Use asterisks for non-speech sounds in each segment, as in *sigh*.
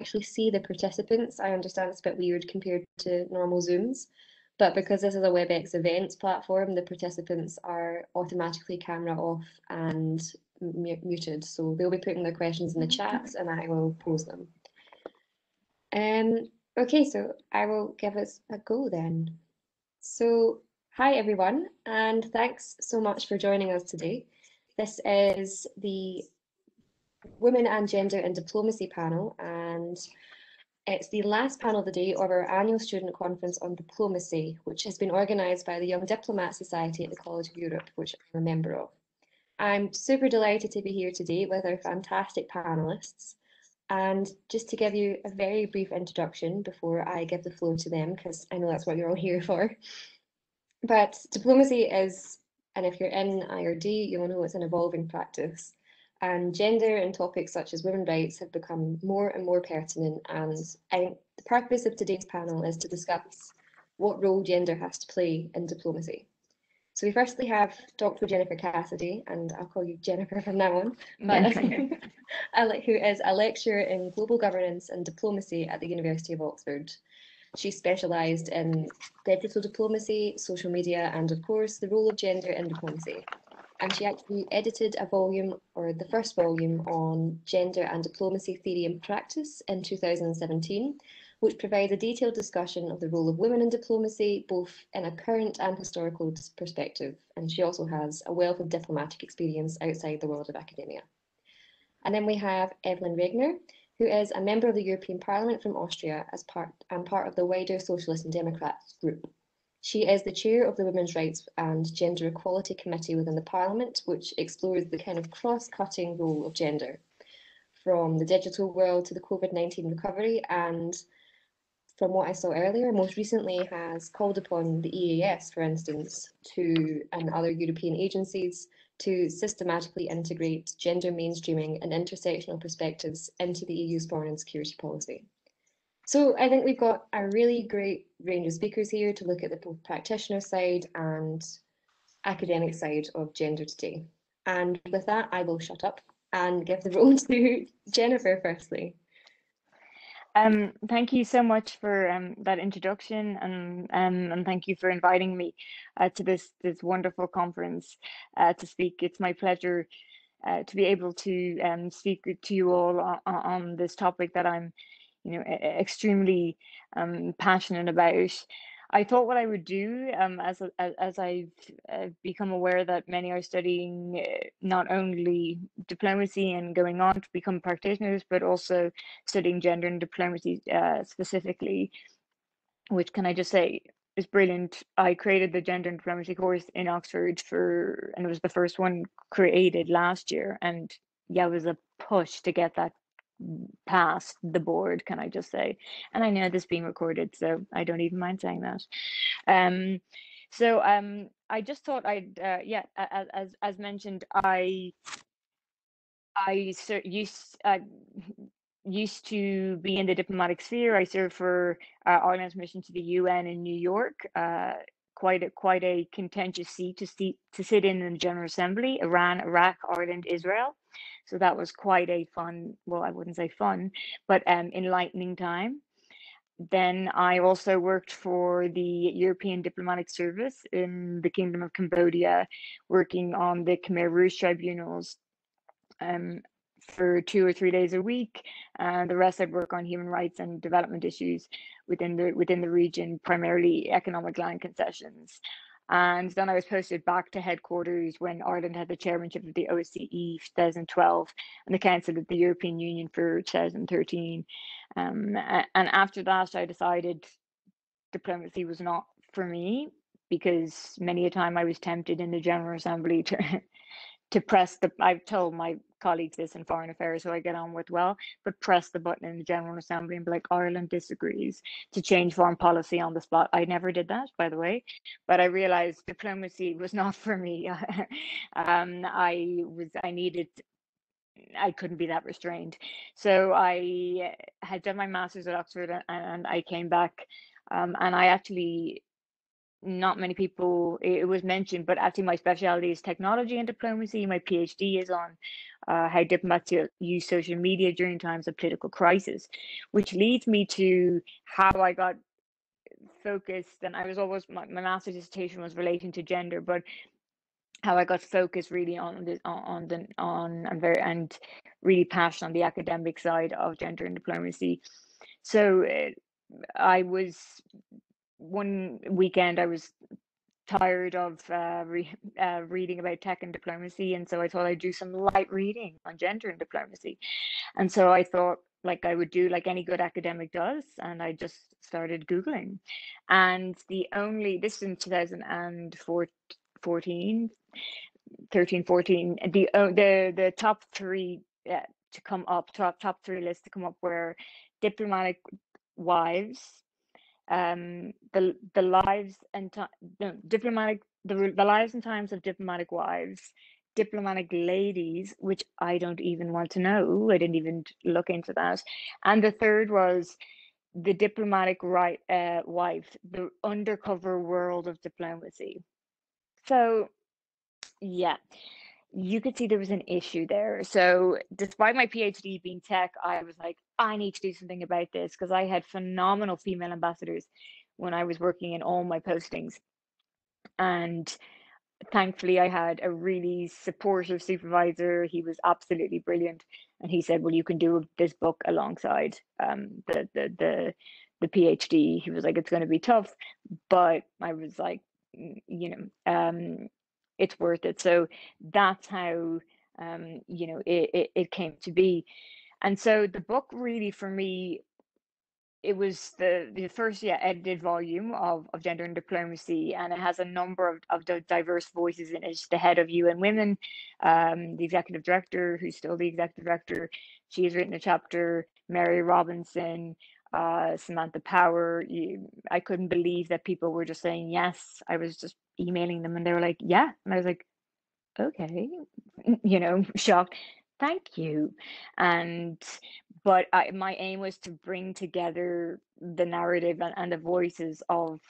actually see the participants. I understand it's a bit weird compared to normal Zooms, but because this is a WebEx events platform, the participants are automatically camera off and muted. So they'll be putting their questions in the mm-hmm. chats and I will pose them. Um, okay, so I will give us a go then. So hi everyone, and thanks so much for joining us today. This is the Women and Gender in Diplomacy panel, and it's the last panel of the day of our annual student conference on diplomacy, which has been organised by the Young Diplomat Society at the College of Europe, which I'm a member of. I'm super delighted to be here today with our fantastic panelists. And just to give you a very brief introduction before I give the floor to them, because I know that's what you're all here for. But diplomacy is, and if you're in IRD, you'll know it's an evolving practice. And gender and topics such as women's rights have become more and more pertinent. And I, the purpose of today's panel is to discuss what role gender has to play in diplomacy. So we firstly have Dr. Jennifer Cassidy, and I'll call you Jennifer from now on, but, *laughs* who is a lecturer in global governance and diplomacy at the University of Oxford. She specialised in digital diplomacy, social media, and of course, the role of gender in diplomacy. And she actually edited a volume, or the first volume, on gender and diplomacy theory and practice in 2017, which provides a detailed discussion of the role of women in diplomacy, both in a current and historical perspective. And she also has a wealth of diplomatic experience outside the world of academia. And then we have Evelyn Regner, who is a member of the European Parliament from Austria as part and part of the wider Socialist and Democrats group. She is the chair of the Women's Rights and Gender Equality Committee within the Parliament, which explores the kind of cross-cutting role of gender from the digital world to the COVID-19 recovery and from what I saw earlier, most recently has called upon the EEAS, for instance, to and other European agencies to systematically integrate gender mainstreaming and intersectional perspectives into the EU's foreign and security policy. So I think we've got a really great range of speakers here to look at the practitioner side and academic side of gender today. And with that, I will shut up and give the *laughs* role to Jennifer firstly. Um, thank you so much for um, that introduction and um, and thank you for inviting me uh, to this this wonderful conference uh, to speak. It's my pleasure uh, to be able to um, speak to you all on, on, this topic that I'm, you know, extremely um, passionate about. I thought what I would do, um, as as, as I've become aware that many are studying uh, not only diplomacy and going on to become practitioners, but also studying gender and diplomacy uh, specifically, which can I just say is brilliant. I created the gender and diplomacy course in Oxford for, and it was the first one created last year, and yeah, it was a push to get that past the board, can I just say? And I know this being recorded, so I don't even mind saying that. Um, so um, I just thought I'd, uh, yeah, as as mentioned, I I used uh, used to be in the diplomatic sphere. I served for uh, Ireland's mission to the UN in New York. Uh, quite a quite a contentious seat to see, to sit in in the General Assembly. Iran, Iraq, Ireland, Israel. So that was quite a fun, well, I wouldn't say fun, but um, enlightening time. Then I also worked for the European Diplomatic Service in the Kingdom of Cambodia, working on the Khmer Rouge tribunals um, for two or three days a week. And the rest I'd work on human rights and development issues within the within the region, primarily economic land concessions. And then I was posted back to headquarters when Ireland had the chairmanship of the OSCE 2012 and the Council of the European Union for 2013. Um, and after that, I decided diplomacy was not for me because many a time I was tempted in the General Assembly *laughs* to to press the I've told my colleagues this in foreign affairs who I get on with well, but press the button in the General Assembly and be like, Ireland disagrees to change foreign policy on the spot. I never did that, by the way, but I realized diplomacy was *laughs* not for me. *laughs* um, I was I needed I couldn't be that restrained. So I had done my master's at Oxford and, and I came back um, and I actually not many people it was mentioned, but actually my specialty is technology and diplomacy. My PhD is on uh, how diplomats use social media during times of political crisis, which leads me to how I got focused. And I was always my, my master's dissertation was relating to gender, but how I got focused really on the on the on and very and really passionate on the academic side of gender and diplomacy. So uh, I was one weekend I was tired of uh, re- *laughs* uh, reading about tech and diplomacy, and so I thought I'd do some light reading on gender and diplomacy. And so I thought, like I would do, like any good academic does, and I just started googling. And the only this is in 2014, 13, 14. The uh, the the top three to come up, top top three lists to come up were diplomatic wives um, the the lives and no, diplomatic the, the lives and times of diplomatic wives, diplomatic ladies, which I don't even want to know. I didn't even look into that. And the third was the diplomatic right uh, wife, the undercover world of diplomacy. So, yeah, you could see there was an issue there. So, despite my PhD being tech, I was like, I need to do something about this because I had phenomenal female ambassadors when I was working in all my postings. And thankfully, I had a really supportive supervisor. He was absolutely brilliant. And he said, Well, you can do this book alongside um, the, the, the, the PhD. He was like, It's going to be tough. But I was like, you know, um, it's worth it. So that's how um, you know it, it, it came to be. And so the book really for me, it was the the first yeah edited volume of, of gender and diplomacy, and it has a number of, of diverse voices in it. It's the head of UN Women, um, the executive director, who's still the executive director. She has written a chapter. Mary Robinson, uh, Samantha Power. You, I couldn't believe that people were just saying yes. I was just emailing them and they were like, yeah. And I was like, okay, *laughs* you know, shocked. Thank you. And, but I, my aim was to bring together the narrative and, and the voices of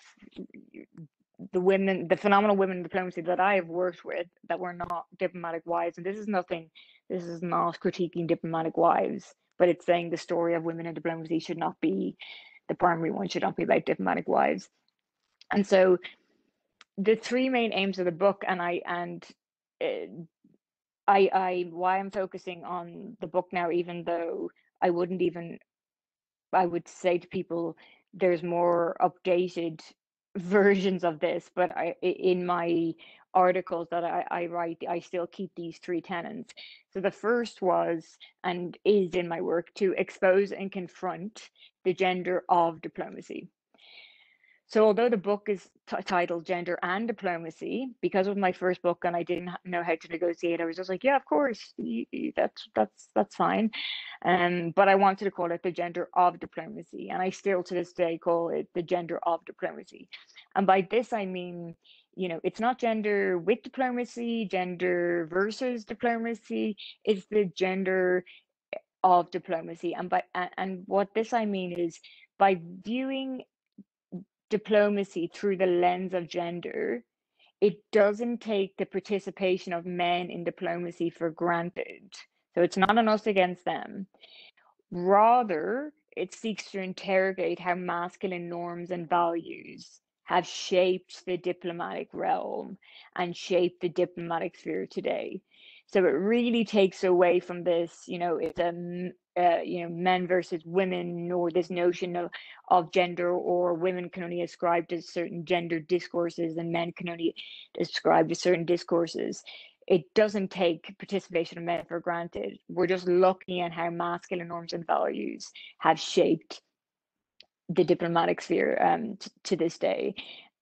the women, the phenomenal women in diplomacy that I have worked with that were not diplomatic wives. And this is nothing, this is not critiquing diplomatic wives, but it's saying the story of women in diplomacy should not be the primary one, should not be about diplomatic wives. And so the three main aims of the book, and I and uh, I I why I'm focusing on the book now, even though I wouldn't even I would say to people there's more updated *laughs* versions of this, but I in my articles that I, I write, I still keep these three tenets. So the first was and is in my work to expose and confront the gender of diplomacy. So, although the book is titled Gender and Diplomacy, because of my first book and I didn't know how to negotiate, I was just like, yeah, of course, that's that's that's fine. Um, but I wanted to call it the Gender of Diplomacy, and I still to this day call it the Gender of Diplomacy. And by this I mean, you know, it's not gender with diplomacy, gender versus diplomacy. It's the gender of diplomacy, and by and what this I mean is by viewing diplomacy through the lens of gender, it doesn't take the participation of men in diplomacy for granted. So it's not an us against them. Rather, it seeks to interrogate how masculine norms and values have shaped the diplomatic realm and shaped the diplomatic sphere today. So it really takes away from this, you know, it's a uh, you know men versus women or this notion of, of gender or women can only ascribe to certain gender discourses and men can only ascribe to certain discourses. It doesn't take participation of men for granted. We're just looking at how masculine norms and values have shaped the diplomatic sphere um, t- to this day.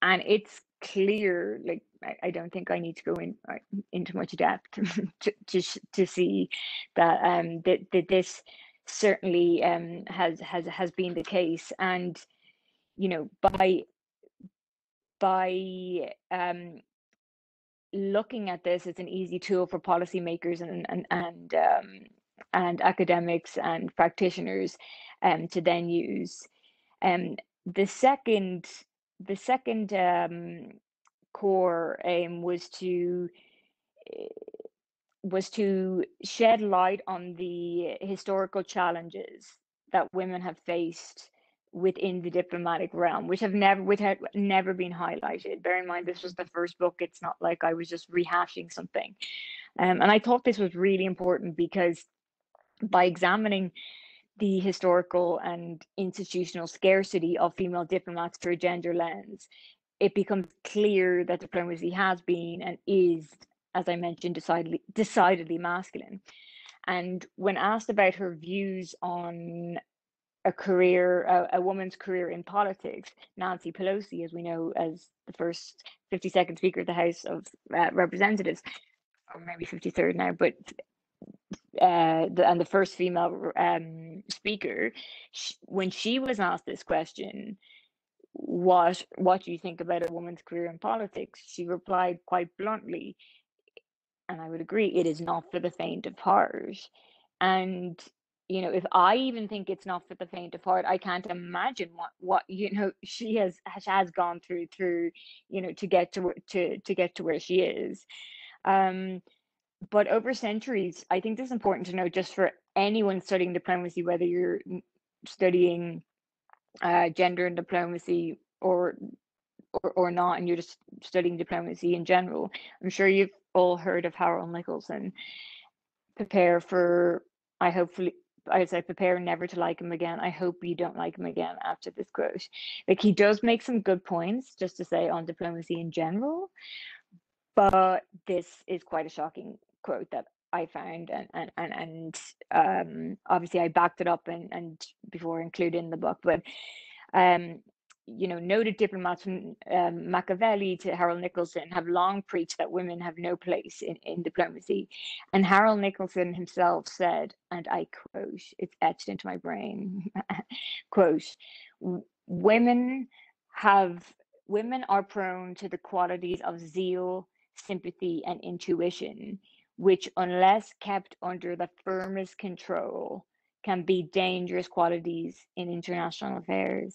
And it's clear like I, I don't think I need to go in uh, into much depth *laughs* to, to to see that um that, that this certainly um, has has has been the case, and you know by by um, looking at this as an easy tool for policymakers and and and um, and academics and practitioners um, to then use. Um, the second the second um, core aim was to eh, was to shed light on the historical challenges that women have faced within the diplomatic realm, which have never which never been highlighted. Bear in mind, this was the first book. It's not like I was just rehashing something. Um, and I thought this was really important because by examining the historical and institutional scarcity of female diplomats through a gender lens, it becomes clear that diplomacy has been and is, as I mentioned, decidedly decidedly masculine. And when asked about her views on a career, a, a, woman's career in politics. Nancy Pelosi, as we know, as the first 52nd Speaker of the House of uh, Representatives, or maybe 53rd now, but uh, the, and the first female um, speaker, she, when she was asked this question, what what do you think about a woman's career in politics? She replied quite bluntly, and I would agree, it is not for the faint of heart. And you know, if I even think it's not for the faint of heart, I can't imagine what what you know *laughs* she has has gone through through you know to get to to to get to where she is. Um, but over centuries, I think this is important to know just for anyone studying diplomacy, whether you're studying uh, gender and diplomacy or, or or not, and you're just studying diplomacy in general. I'm sure you've all heard of Harold Nicolson. Prepare for I hopefully I say prepare never to like him again. I hope you don't like him again after this quote. Like he does make some good points, just to say on diplomacy in general, but this is quite a shocking quote that I found, and and and, and um, obviously I backed it up and and before including the book, but um, you know, noted diplomats from um, Machiavelli to Harold Nicolson have long preached that women have no place in, in diplomacy. And Harold Nicolson himself said, and I quote, it's etched into my brain, *laughs* quote, women have, women are prone to the qualities of zeal, sympathy, and intuition, which unless kept under the firmest control, can be dangerous qualities in international affairs.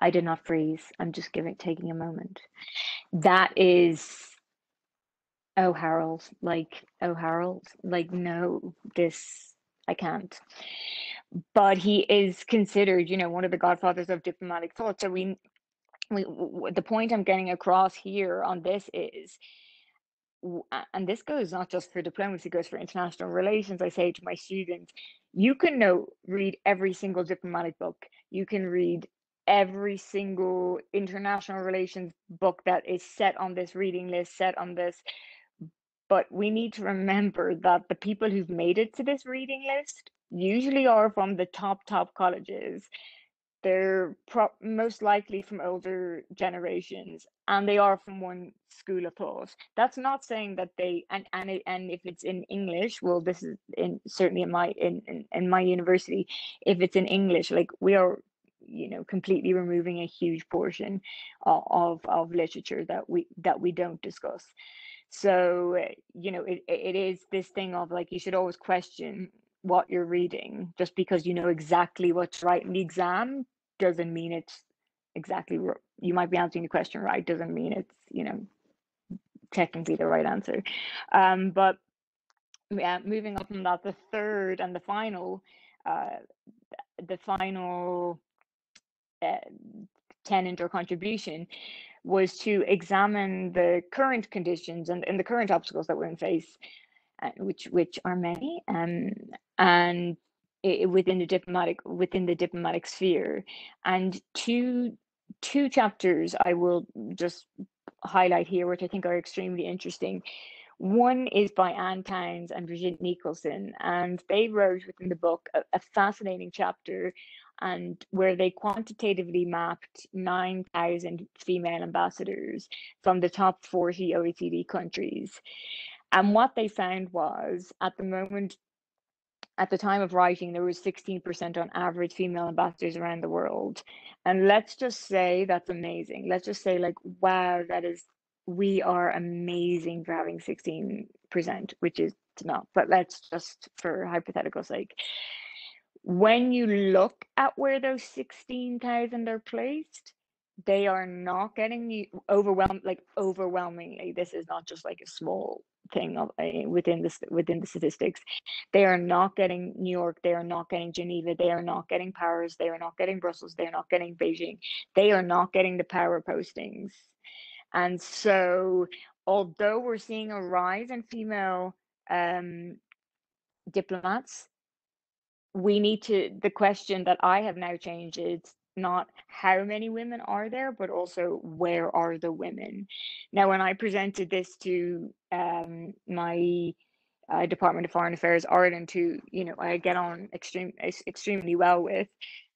I did not freeze. I'm just giving taking a moment. That is oh Harold, like oh Harold, like no, this I can't. But he is considered, you know, one of the godfathers of diplomatic thought. So we, we the point I'm getting across here on this is and this goes not just for diplomacy, goes for international relations. I say to my students, you can know read every single diplomatic book. You can read every single international relations book that is set on this reading list, set on this. But we need to remember that the people who've made it to this reading list usually are from the top, top colleges. They're pro- most likely from older generations and they are from one school of thought. That's not saying that they and and and if it's in English, well, this is in certainly in my in, in in my university. If it's in English, like we are you know completely removing a huge portion of, of, literature that we that we don't discuss. So you know it, it is this thing of like you should always question what you're reading. Just because you know exactly what's right in the exam doesn't mean it's exactly you might be answering the question right doesn't mean it's you know technically the right answer. Um but yeah moving up from that the third and the final uh the final uh, tenant or contribution was to examine the current conditions and, and the current obstacles that women face, uh, which which are many, um, and it, within the diplomatic within the diplomatic sphere, and two two chapters I will just highlight here, which I think are extremely interesting. One is by Ann Towns and Birgitta Niklasson, and they wrote within the book a, a fascinating chapter and where they quantitatively mapped 9,000 female ambassadors from the top 40 OECD countries. And what they found was at the moment, at the time of writing, there was 16% on average female ambassadors around the world. And let's just say that's amazing. Let's just say, like, wow, that is, we are amazing for having 16%, which is not, but let's just for hypothetical sake when you look at where those 16,000 are placed, they are not getting you overwhelmed like overwhelmingly this is not just like a small thing of, uh, within the within the statistics. They are not getting new york they are not getting geneva they are not getting paris they are not getting brussels they are not getting beijing. They are not getting the power postings. And so although we're seeing a rise in female um, diplomats we need to the question that i have now changed is not how many women are there, but also where are the women. Now, when I presented this to um, my uh, Department of Foreign Affairs Ireland, who you know I get on extreme extremely well with,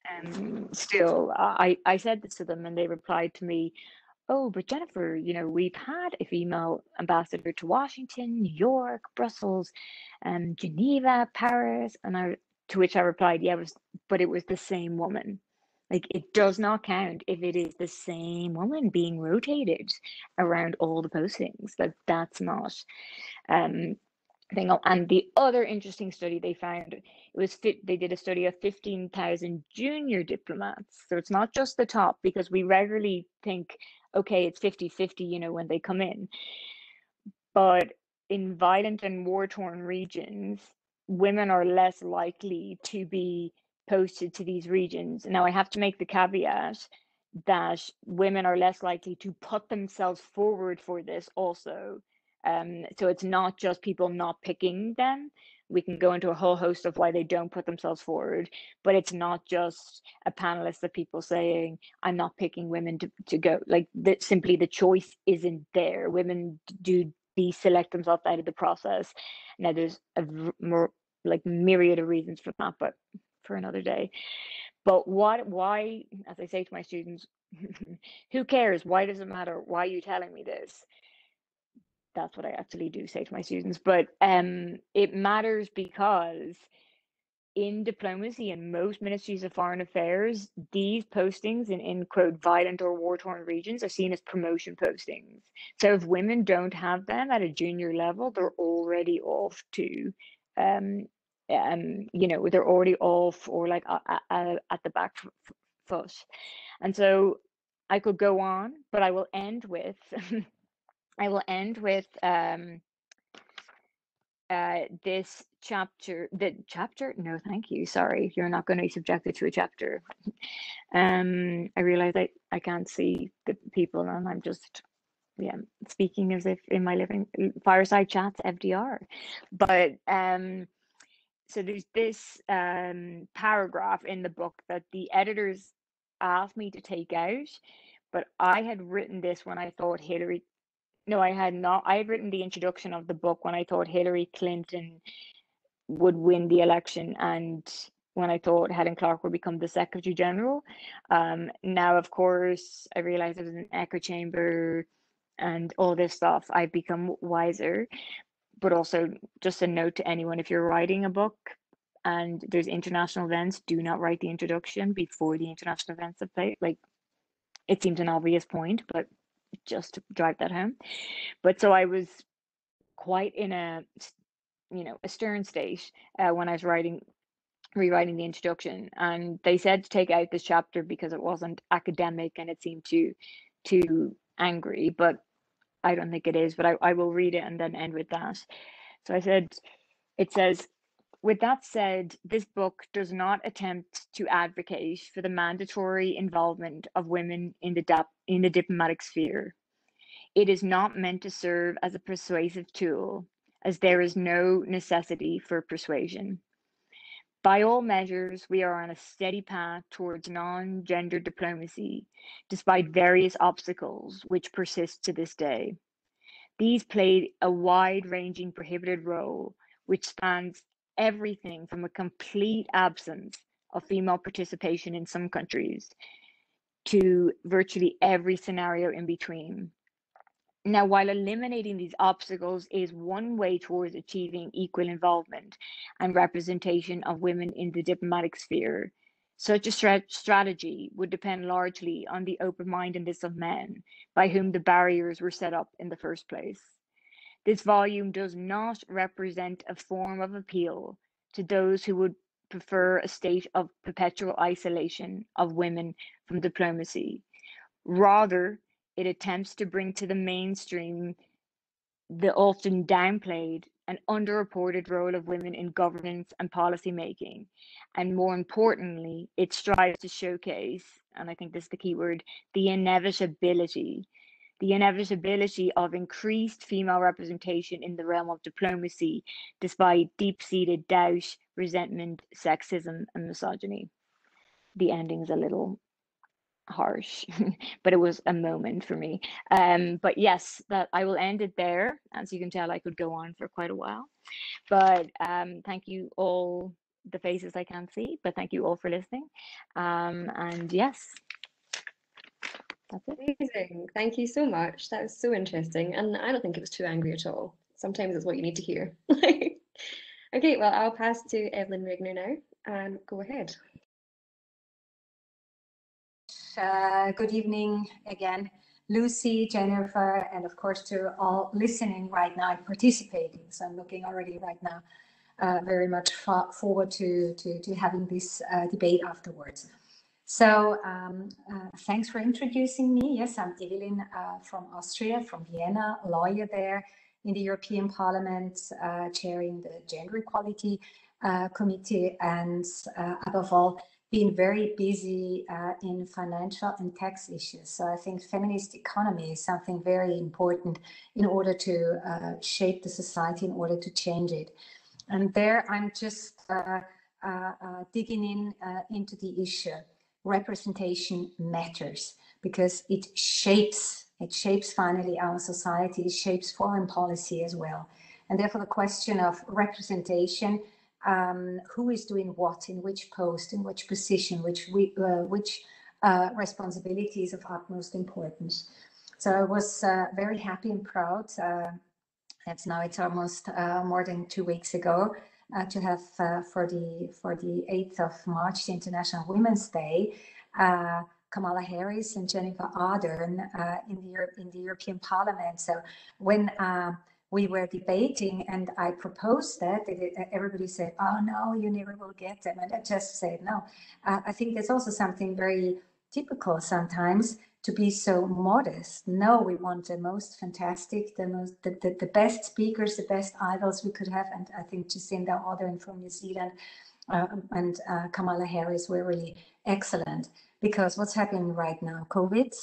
um, still I I said this to them, and they replied to me, "Oh, but Jennifer, you know we've had a female ambassador to Washington, New York, Brussels, um, Geneva, Paris," and I to which I replied, "Yeah, it was, but it was the same woman." Like it does not count if it is the same woman being rotated around all the postings. Like that's not um thing. And the other interesting study they found it was fit they did a study of 15,000 junior diplomats. So it's not just the top because we regularly think, okay, it's 50-50, you know, when they come in. But in violent and war-torn regions, women are less likely to be posted to these regions. Now, I have to make the caveat that women are less likely to put themselves forward for this also. Um, so it's not just people not picking them. We can go into a whole host of why they don't put themselves forward, but it's not just a panelist of people saying, I'm not picking women to, to go. Like that simply the choice isn't there. Women do deselect themselves out of the process. Now there's a more like myriad of reasons for that, but for another day. But what, why, as I say to my students, *laughs* who cares? Why does it matter? Why are you telling me this? That's what I actually do say to my students. But um, it matters because in diplomacy and most ministries of foreign affairs, these postings in, in quote violent or war torn regions are seen as promotion postings. So if women don't have them at a junior level, they're already off to um, um, you know, they're already off or like at the back foot. And so I could go on, but I will end with, *laughs* I will end with um, uh, this chapter, the chapter, no, thank you. Sorry, you're not going to be subjected to a chapter. um, I realize I, I can't see the people and I'm just, yeah, speaking as if in my living fireside chats, FDR. But um, so there's this um, paragraph in the book that the editors asked me to take out, but I had written this when I thought Hillary. No, I had not. I had written the introduction of the book when I thought Hillary Clinton would win the election, and when I thought Helen Clark would become the Secretary General. Um, now, of course, I realized it was an echo chamber and all this stuff. I've become wiser, but also just a note to anyone if you're writing a book and there's international events, do not write the introduction before the international events have played. Like it seems an obvious point, but just to drive that home. But so I was quite in a you know a stern state uh, when I was writing rewriting the introduction and they said to take out this chapter because it wasn't academic and it seemed too too angry but I don't think it is, but I, I will read it and then end with that. So I said, it says, with that said, this book does not attempt to advocate for the mandatory involvement of women in the, dip- in the diplomatic sphere. It is not meant to serve as a persuasive tool, as there is no necessity for persuasion. By all measures, we are on a steady path towards non gender diplomacy, despite various obstacles which persist to this day. These played a wide ranging prohibited role, which spans everything from a complete absence of female participation in some countries to virtually every scenario in between. Now, while eliminating these obstacles is one way towards achieving equal involvement and representation of women in the diplomatic sphere, such a strategy would depend largely on the open mindedness of men by whom the barriers were set up in the first place. This volume does not represent a form of appeal to those who would prefer a state of perpetual isolation of women from diplomacy. Rather, it attempts to bring to the mainstream the often downplayed and underreported role of women in governance and policy making. And more importantly, it strives to showcase, and I think this is the key word, the inevitability, the inevitability of increased female representation in the realm of diplomacy, despite deep seated doubt, resentment, sexism, and misogyny. The ending's a little harsh, *laughs* but it was a moment for me. Um, but yes, that I will end it there. As you can tell, I could go on for quite a while. But um, thank you all, the faces I can't see, but thank you all for listening. Um, and yes, that's it. Amazing. Thank you so much. That was so interesting. And I don't think it was too angry at all. Sometimes it's what you need to hear. *laughs* okay, well, I'll pass to Evelyn Regner now and go ahead. Uh, good evening again, Lucy, Jennifer, and of course to all listening right now and participating. So I'm looking already right now uh, very much forward to, to, to having this uh, debate afterwards. So um, uh, thanks for introducing me. Yes, I'm Evelyn uh, from Austria, from Vienna, lawyer there in the European Parliament, chairing the Gender Equality Committee, and above all, been very busy uh, in financial and tax issues. So I think feminist economy is something very important in order to uh, shape the society, in order to change it. And there I'm just uh, uh, uh digging in uh, into the issue. Representation matters because it shapes, it shapes finally our society, it shapes foreign policy as well. And therefore the question of representation um, who is doing what in which post, in which position, which we, uh, which uh, responsibilities of utmost importance. So I was uh, very happy and proud. that's uh, now it's almost uh, more than two weeks ago uh, to have for the for the 8th of March, the International Women's Day. Kamala Harris and Jennifer Ardern in the in the European Parliament. So when we were debating and I proposed that, everybody said, oh no, you never will get them. And I just said, no. Uh, I think there's also something very typical sometimes to be so modest. No, we want the most fantastic, the most, the, the, the best speakers, the best idols we could have. And I think Jacinda Ardern from New Zealand uh, and uh, Kamala Harris were really excellent because what's happening right now, COVID,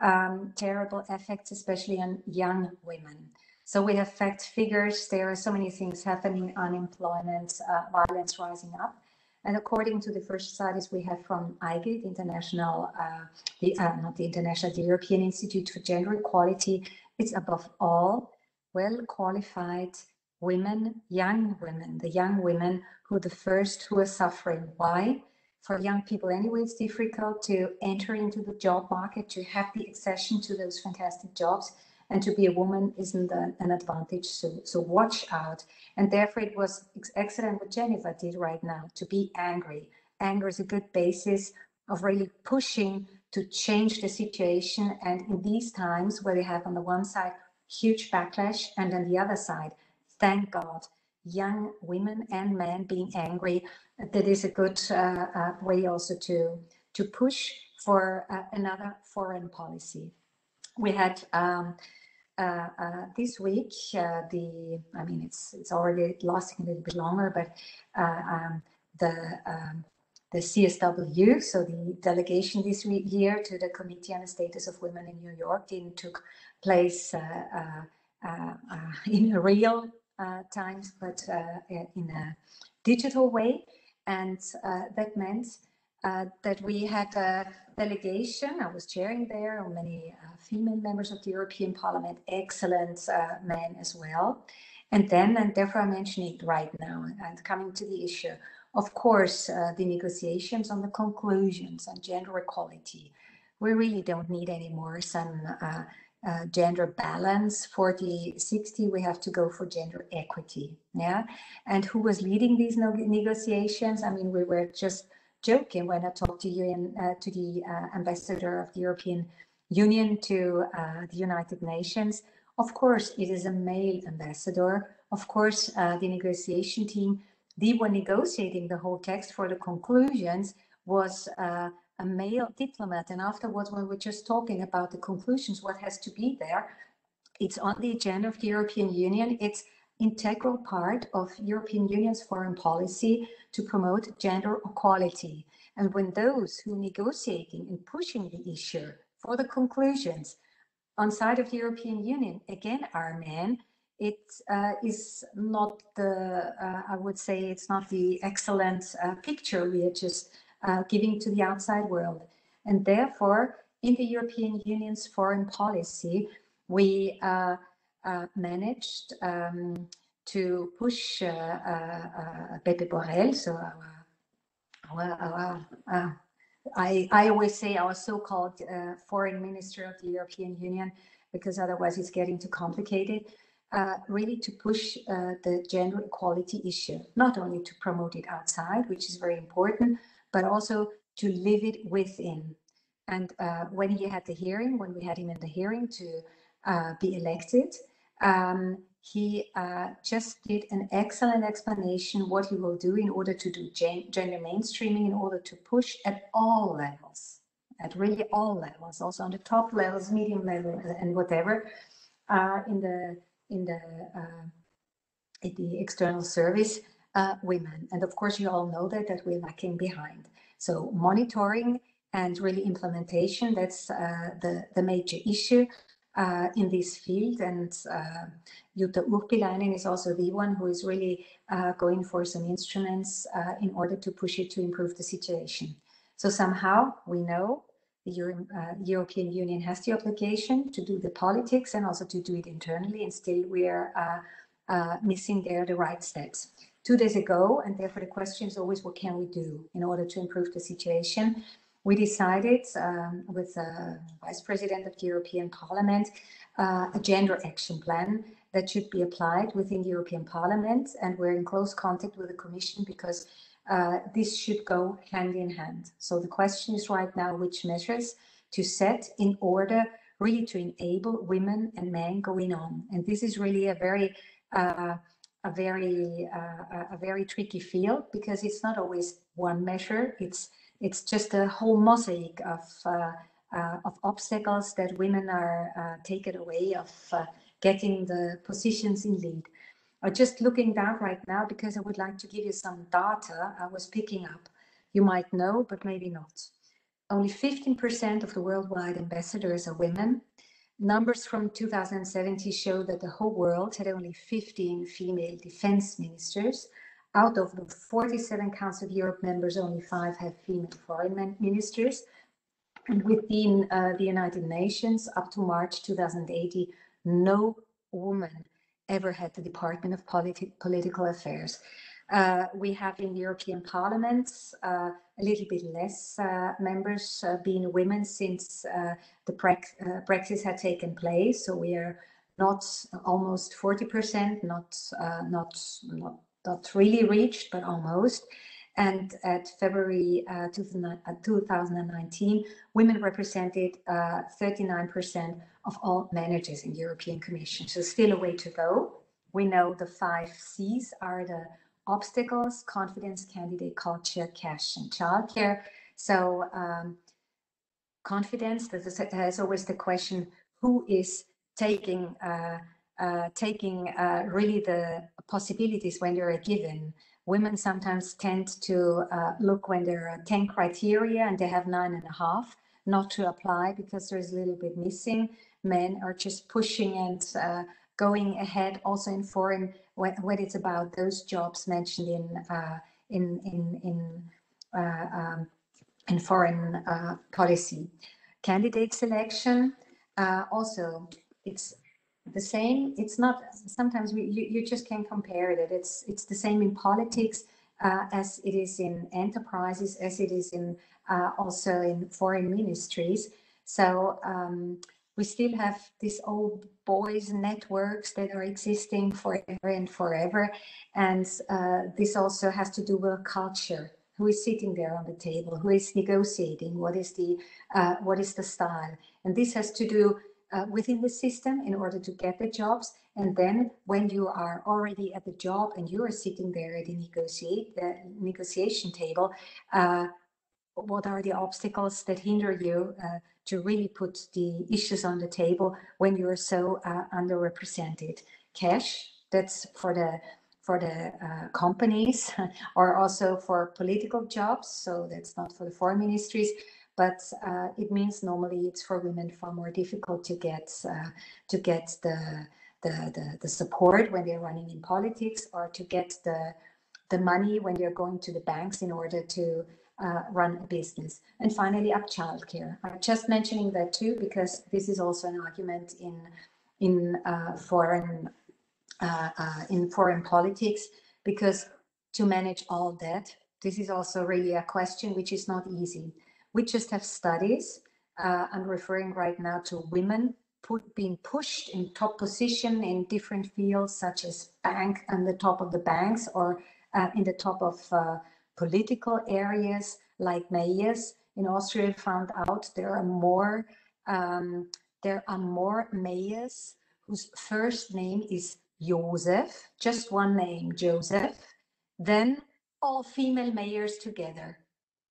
um, terrible effects, especially on young women. So we have fact figures. There are so many things happening, unemployment, uh, violence rising up. And according to the first studies we have from IGID, International, uh, the, uh, not the International, the European Institute for Gender Equality, it's above all well qualified women, young women, the young women who are the first who are suffering. Why? For young people anyway, it's difficult to enter into the job market, to have the accession to those fantastic jobs and to be a woman isn't an, an advantage. So, so watch out. And therefore, it was excellent what Jennifer did right now to be angry. Anger is a good basis of really pushing to change the situation. And in these times where we have on the one side huge backlash, and on the other side, thank God, young women and men being angry, that is a good uh, uh, way also to to push for uh, another foreign policy. We had um, uh, uh, this week, uh, the I mean, it's it's already lasting a little bit longer, but um, the um, the CSW, so the delegation this week, year to the Committee on the Status of Women in New York, didn't took place *laughs* in real times, but in a digital way, and that meant uh, that we had a delegation. I was chairing there, many uh, female members of the European Parliament, excellent uh, men as well. And then, and therefore I mention it right now, and coming to the issue, of course, uh, the negotiations on the conclusions on gender equality. We really don't need any more some uh, uh, gender balance 40 60 we have to go for gender equity yeah and who was leading these no negotiations i mean we were just joking when I talked to you uh, to the uh, ambassador of the European Union to uh, the United Nations. Of course, it is a male ambassador. Of course, uh, the negotiation team the one negotiating the whole text for the conclusions was uh, a male diplomat. And afterwards, when we're just talking about the conclusions, what has to be there, it's on the agenda of the European Union. It's integral part of European Union's foreign policy to promote gender equality. And when those who are negotiating and pushing the issue for the conclusions on side of the European Union, again, are men, it uh, is not the, uh, I would say, it's not the excellent uh, picture we are just uh, giving to the outside world. And therefore, in the European Union's foreign policy, we uh, uh, managed um, to push Pepe Borrell, so our, our, our I, I always say our so-called uh, foreign minister of the European Union, because otherwise it's getting too complicated, uh, really to push uh, the gender equality issue, not only to promote it outside, which is very important, but also to live it within. And uh, when he had the hearing, when we had him in the hearing to uh, be elected, um, he uh, just did an excellent explanation what he will do in order to do gender mainstreaming in order to push at all levels at really all levels also on the top levels medium level and whatever uh, in the in the uh, the external service uh, women. And of course you all know that that we're lacking behind. So monitoring and really implementation that's uh, the the major issue uh, in this field. And uh, Jutta Urpilainen is also the one who is really uh, going for some instruments uh, in order to push it to improve the situation. So somehow we know the Euro uh, European Union has the obligation to do the politics and also to do it internally, and still we are uh, missing there the right steps. Two days ago, and therefore the question is always, what can we do in order to improve the situation? We decided um, with the Vice President of the European Parliament uh, a gender action plan that should be applied within the European Parliament. And we're in close contact with the Commission because uh, this should go hand in hand. So the question is right now which measures to set in order really to enable women and men going on. And this is really a very uh, a very uh, a very tricky field because it's not always one measure. It's it's just a whole mosaic of uh, uh, of obstacles that women are uh, taken away of uh, getting the positions in lead. I'm just looking down right now because I would like to give you some data I was picking up. You might know, but maybe not. Only 15% of the worldwide ambassadors are women. Numbers from 2017 show that the whole world had only 15 female defense ministers, out of the 47 Council of Europe members, only five have female foreign ministers. And within uh, the United Nations, up to March 2080, no woman ever had the Department of Politi Political Affairs. Uh, we have in the European Parliament uh, a little bit less uh, members uh, being women since uh, the Brexit had taken place. So we are not almost 40%, not not not not really reached, but almost. And at February uh, 2019, uh, women represented 39% uh, of all managers in European Commission. So still a way to go. We know the five C's are the obstacles, confidence, candidate culture, cash, and childcare. So um, confidence, there's always the question, who is taking uh, uh, taking uh, really the possibilities when they're given. Women sometimes tend to uh, look when there are 10 criteria and they have nine and a half not to apply because there's a little bit missing. Men are just pushing and uh, going ahead also in foreign when, when, it's about those jobs mentioned in uh, in in in um, in foreign policy. Candidate selection also it's the same. It's not, sometimes we, you, you just can't compare it. It's, it's the same in politics uh, as it is in enterprises, as it is in uh, also in foreign ministries. So um, we still have these old boys networks that are existing forever and forever. And uh, this also has to do with culture. Who is sitting there on the table? Who is negotiating? What is the uh, what is the style? And this has to do uh, within the system in order to get the jobs. And then when you are already at the job and you are sitting there at the negotiate the negotiation table, uh, what are the obstacles that hinder you uh, to really put the issues on the table when you're so uh, underrepresented? Cash, that's for the for the uh, companies *laughs* or also for political jobs. So that's not for the foreign ministries, but uh, it means normally it's for women far more difficult to get uh, to get the, the, the the support when they're running in politics or to get the the money when they're going to the banks in order to uh, run a business. And finally, up childcare. I'm just mentioning that too because this is also an argument in in uh, foreign uh, uh, in foreign politics because to manage all that, this is also really a question which is not easy. We just have studies. Uh, I'm referring right now to women put, being pushed in top position in different fields, such as bank and the top of the banks, or uh, in the top of uh, political areas like mayors. In Austria, found out there are more um, there are more mayors whose first name is Joseph, just one name, Joseph, then all female mayors together.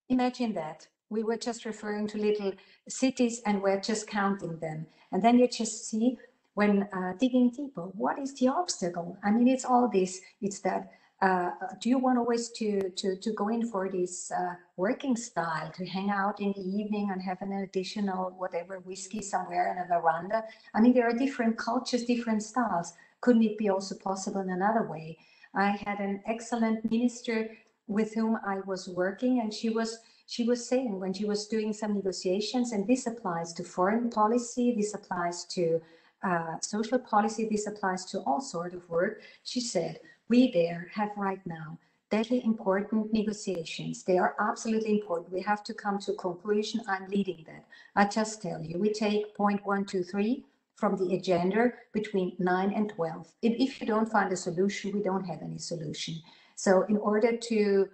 Imagine that. We were just referring to little cities and we're just counting them. And then you just see when uh, digging deeper, what is the obstacle? I mean, it's all this. It's that uh, do you want always to to to go in for this uh, working style to hang out in the evening and have an additional whatever whiskey somewhere in a veranda i mean there are different cultures different styles couldn't it be also possible in another way? I had an excellent minister with whom I was working, and she was she was saying when she was doing some negotiations, and this applies to foreign policy, this applies to uh, social policy, this applies to all sort of work. She said, "We there have right now deadly important negotiations. They are absolutely important. We have to come to a conclusion. I'm leading that. I just tell you, we take point one, two, three from the agenda between 9 and 12. If you don't find a solution, we don't have any solution. So in order to,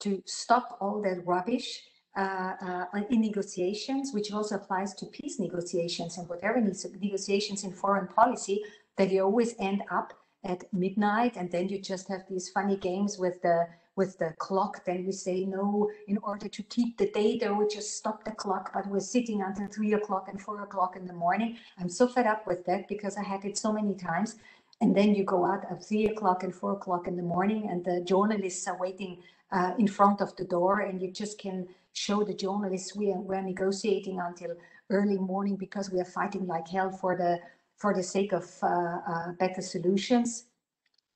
to stop all that rubbish uh, uh, in negotiations, which also applies to peace negotiations and whatever negotiations in foreign policy, that you always end up at midnight and then you just have these funny games with the with the clock, then we say no, in order to keep the data, we just stop the clock, but we're sitting until three o'clock and four o'clock in the morning. I'm so fed up with that because I had it so many times. And then you go out at three o'clock and four o'clock in the morning and the journalists are waiting uh, in front of the door and you just can show the journalists we are, we're negotiating until early morning because we are fighting like hell for the for the sake of uh, uh, better solutions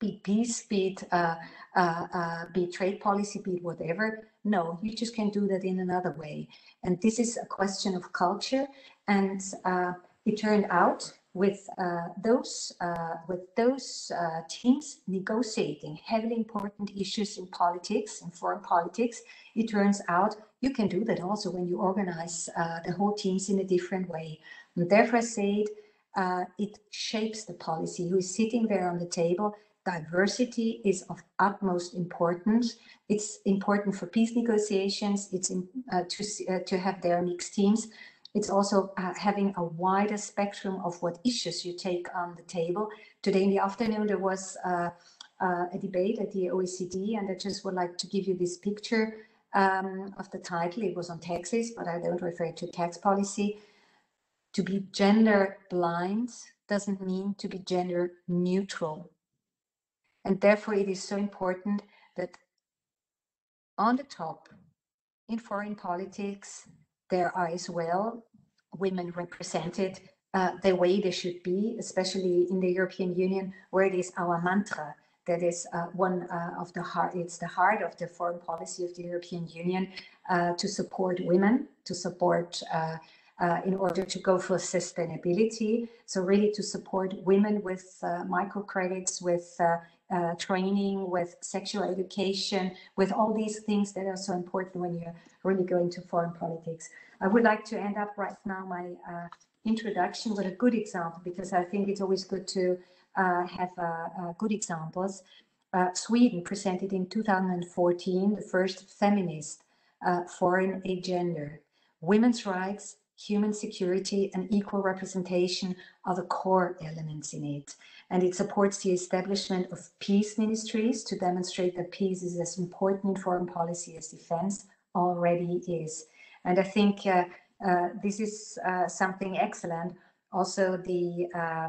be peace, be it, uh, uh, uh, be trade policy, be it whatever. No, you just can do that in another way. And this is a question of culture. And uh, it turned out with uh, those uh, with those teams negotiating heavily important issues in politics and foreign politics, it turns out you can do that also when you organize the whole teams in a different way. And therefore, I said uh, it shapes the policy. Who is sitting there on the table diversity is of utmost importance. It's important for peace negotiations. It's in, uh, to, uh, to have their mixed teams. It's also uh, having a wider spectrum of what issues you take on the table. Today in the afternoon, there was uh, uh, a debate at the OECD, and I just would like to give you this picture um, of the title. It was on taxes, but I don't refer to tax policy. To be gender blind doesn't mean to be gender neutral. And therefore, it is so important that on the top, in foreign politics, there are as well women represented uh, the way they should be, especially in the European Union, where it is our mantra. That is uh, one uh, of the heart, it's the heart of the foreign policy of the European Union uh, to support women, to support uh, uh, in order to go for sustainability. So really to support women with microcredits, with uh, training, with sexual education, with all these things that are so important when you're really going to foreign politics. I would like to end up right now my uh, introduction with a good example because I think it's always good to uh, have uh, uh, good examples. Uh, Sweden presented in 2014 the first feminist foreign agenda. Women's rights, human security and equal representation are the core elements in it. And it supports the establishment of peace ministries to demonstrate that peace is as important in foreign policy as defense already is. And I think uh, uh, this is uh, something excellent. Also, the uh,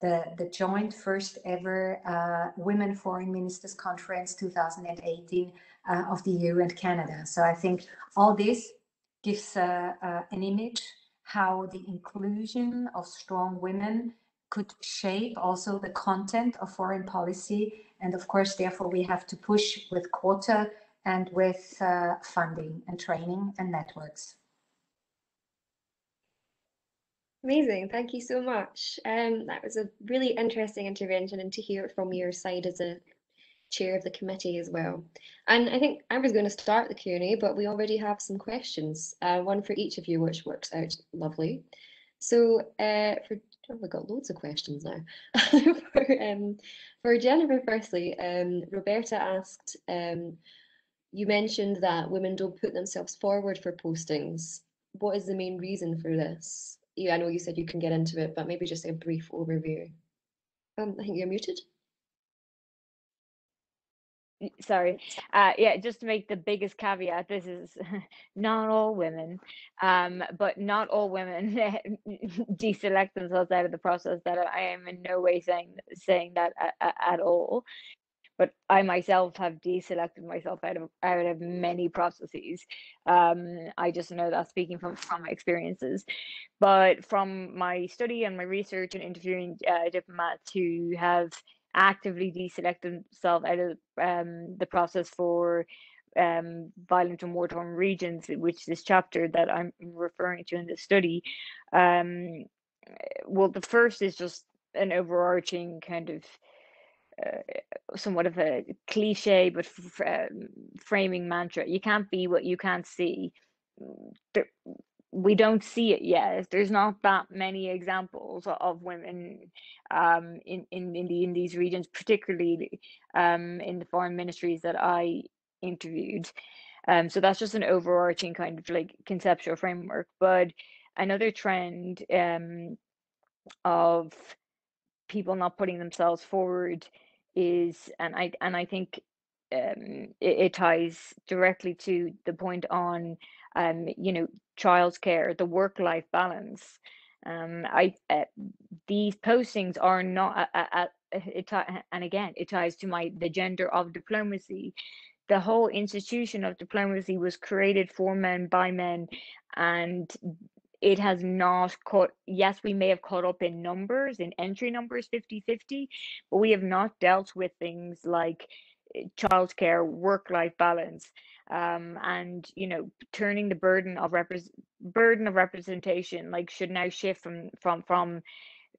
the, the joint first ever uh, Women Foreign Ministers Conference 2018 uh, of the EU and Canada. So I think all this gives an image how the inclusion of strong women could shape also the content of foreign policy. And of course, therefore, we have to push with quota and with uh, funding and training and networks. Amazing, thank you so much. Um, that was a really interesting intervention and to hear it from your side as a chair of the committee as well. And I think I was going to start the Q&A, but we already have some questions, uh, one for each of you, which works out lovely. So uh, for, we've got loads of questions now. *laughs* for, um, for Jennifer, firstly, um, Roberta asked, um, you mentioned that women don't put themselves forward for postings. What is the main reason for this? I know you said you can get into it, but maybe just a brief overview. Um, I think you're muted. Sorry. Uh, yeah, just to make the biggest caveat, this is *laughs* not all women, um, but not all women *laughs* deselect themselves out of the process. That I am in no way saying saying that at, at all but I myself have deselected myself out of out of many processes. Um, I just know that speaking from from my experiences, but from my study and my research and interviewing uh, diplomats who have actively deselect themselves out of um, the process for um, violent and war-torn regions, which this chapter that I'm referring to in the study. Um, well, the first is just an overarching kind of uh, somewhat of a cliche but um, framing mantra you can't be what you can't see there, we don't see it yet. There's not that many examples of women um, in, in, in, the, in these regions particularly um, in the foreign ministries that i interviewed. Um, so that's just an overarching kind of like conceptual framework. But another trend um, of people not putting themselves forward is and i and i think um, it, it, ties directly to the point on um, you know childcare the work life balance um, i uh, these postings are not and again it ties to my the gender of diplomacy. The whole institution of diplomacy was created for men by men and it has not caught yes we may have caught up in numbers in entry numbers 50 50 but we have not dealt with things like childcare work life balance um, and you know turning the burden of repres burden of representation like should now shift from from from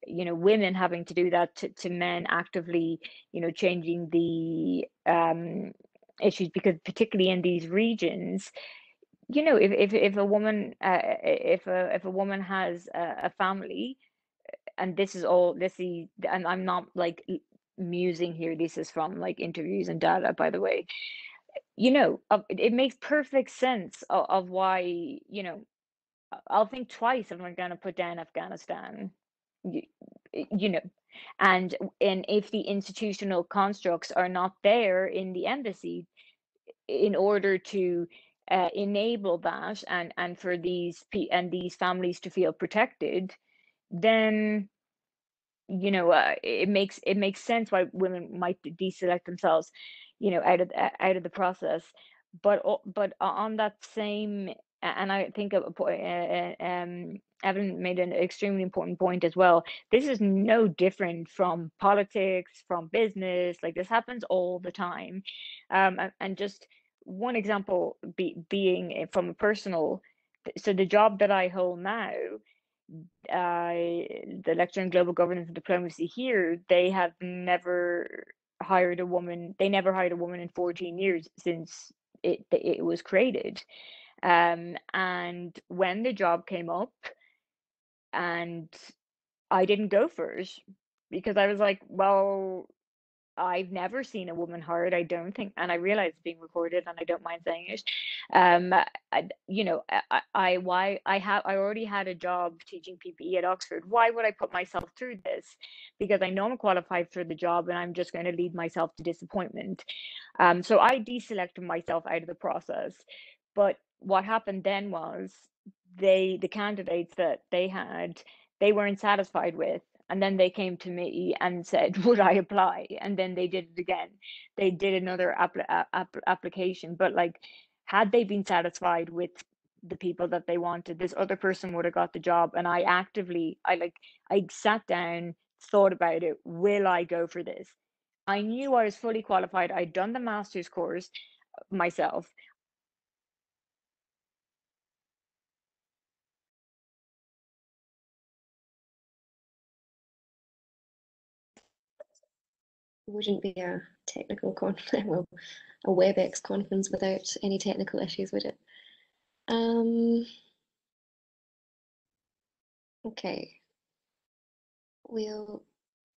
you know women having to do that to, to men actively you know changing the um issues because particularly in these regions you know if if, if a woman uh, if a if a woman has a, a family and this is all this is and i'm not like musing here this is from like interviews and data by the way. You know it makes perfect sense of, of why you know i'll think twice if i'm going to put down afghanistan you, you know. And and if the institutional constructs are not there in the embassy in order to uh, enable that and and for these and these families to feel protected then you know uh, it makes it makes sense why women might deselect themselves you know out of out of the process but but on that same and i think a, uh, um evan made an extremely important point as well this is no different from politics from business like this happens all the time um and, and just one example be, being eh, from a personal so the job that i hold now the lecture in global governance and diplomacy here they have never hired a woman they never hired a woman in 14 years since it it was created. Um, and when the job came up and i didn't go for it because i was like well I've never seen a woman hired. I don't think, and I realize it's being recorded, and I don't mind saying it. Um, I, you know, I, I why I have I already had a job teaching PPE at Oxford. Why would I put myself through this? Because I know I'm qualified for the job, and I'm just going to lead myself to disappointment. Um, so I deselected myself out of the process. But what happened then was they the candidates that they had they weren't satisfied with and then they came to me and said *laughs* would i apply? And then they did it again. They did another application but like had they been satisfied with the people that they wanted this other person would have got the job and i actively i like i sat down thought about it will i go for this? I knew i was fully qualified. I'd done the master's course myself wouldn't be a technical conference, *laughs* well, a WebEx conference without any technical issues, would it? Um, okay. We'll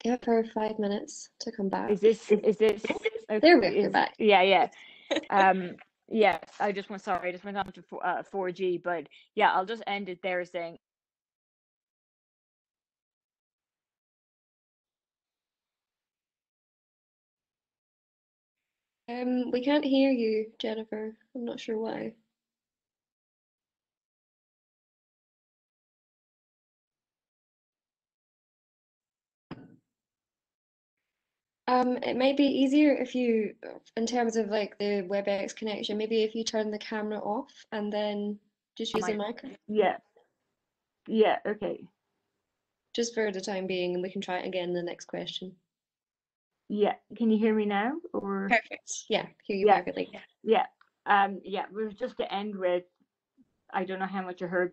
give her five minutes to come back. Is this, is this? Okay, there we go, back. Yeah, yeah. *laughs* um, yeah, I just went, sorry, I just went on to uh, 4G, but yeah, I'll just end it there saying Um, we can't hear you, Jennifer. I'm not sure why. Um, it might be easier if you, in terms of like the WebEx connection, maybe if you turn the camera off and then just use the microphone. Yeah. Yeah, okay. Just for the time being, and we can try it again in the next question. Yeah, can you hear me now? Or perfect. Yeah, hear you yeah. perfectly. Yeah. Um. Yeah. We was just to end with. I don't know how much you heard.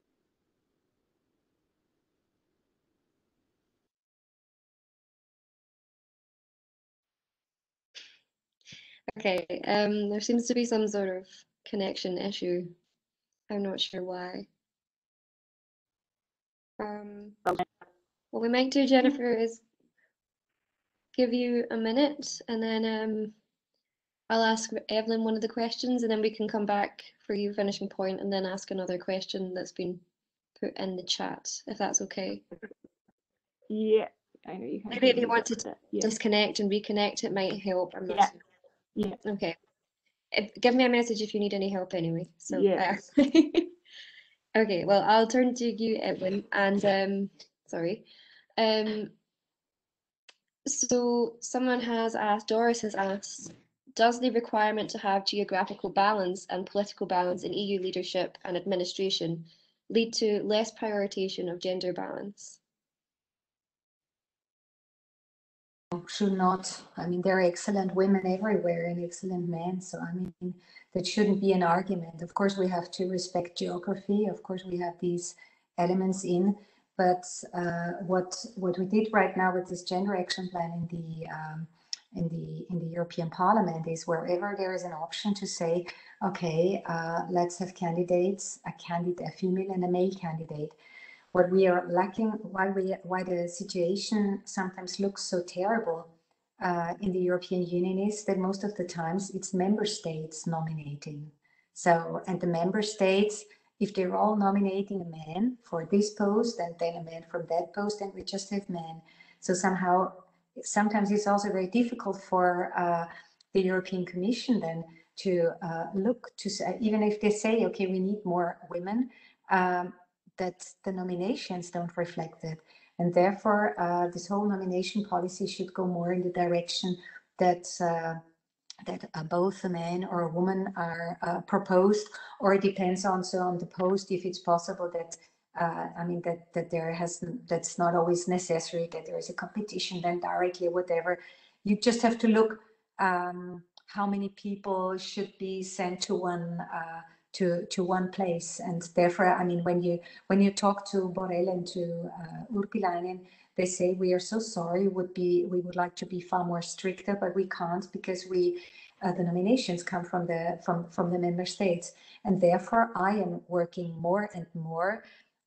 Okay. Um. There seems to be some sort of connection issue. I'm not sure why. Um. What we might do, Jennifer, is give you a minute and then um, I'll ask Evelyn one of the questions and then we can come back for you finishing point and then ask another question that's been put in the chat, if that's okay. Yeah, I know you Maybe if you want to yeah. disconnect and reconnect, it might help. I'm yeah. yeah. Okay. If, give me a message if you need any help anyway. So yeah. Uh, *laughs* okay, well I'll turn to you, Edwin, and um sorry. Um so someone has asked, Doris has asked, does the requirement to have geographical balance and political balance in EU leadership and administration lead to less prioritization of gender balance? Should not. I mean, there are excellent women everywhere and excellent men. So, I mean, that shouldn't be an argument. Of course, we have to respect geography. Of course, we have these elements in. But uh, what what we did right now with this gender action plan in the um, in the in the European Parliament is wherever there is an option to say, okay, uh, let's have candidates, a candidate, a female and a male candidate. What we are lacking, why we why the situation sometimes looks so terrible uh, in the European Union is that most of the times it's member states nominating. So and the member states if they're all nominating a man for this post and then a man from that post, and we just have men. So somehow, sometimes it's also very difficult for uh, the European Commission then to uh, look to say, even if they say, okay, we need more women, um, that the nominations don't reflect that. And therefore, uh, this whole nomination policy should go more in the direction that uh, that uh, both a man or a woman are uh, proposed, or it depends also on the post if it's possible that uh, I mean that that there has that's not always necessary that there is a competition then directly whatever. You just have to look um, how many people should be sent to one uh, to to one place, and therefore I mean when you when you talk to Borrell and to uh, Urpilainen, they say we are so sorry would be we would like to be far more stricter but we can't because we uh, the nominations come from the from from the member states and therefore i am working more and more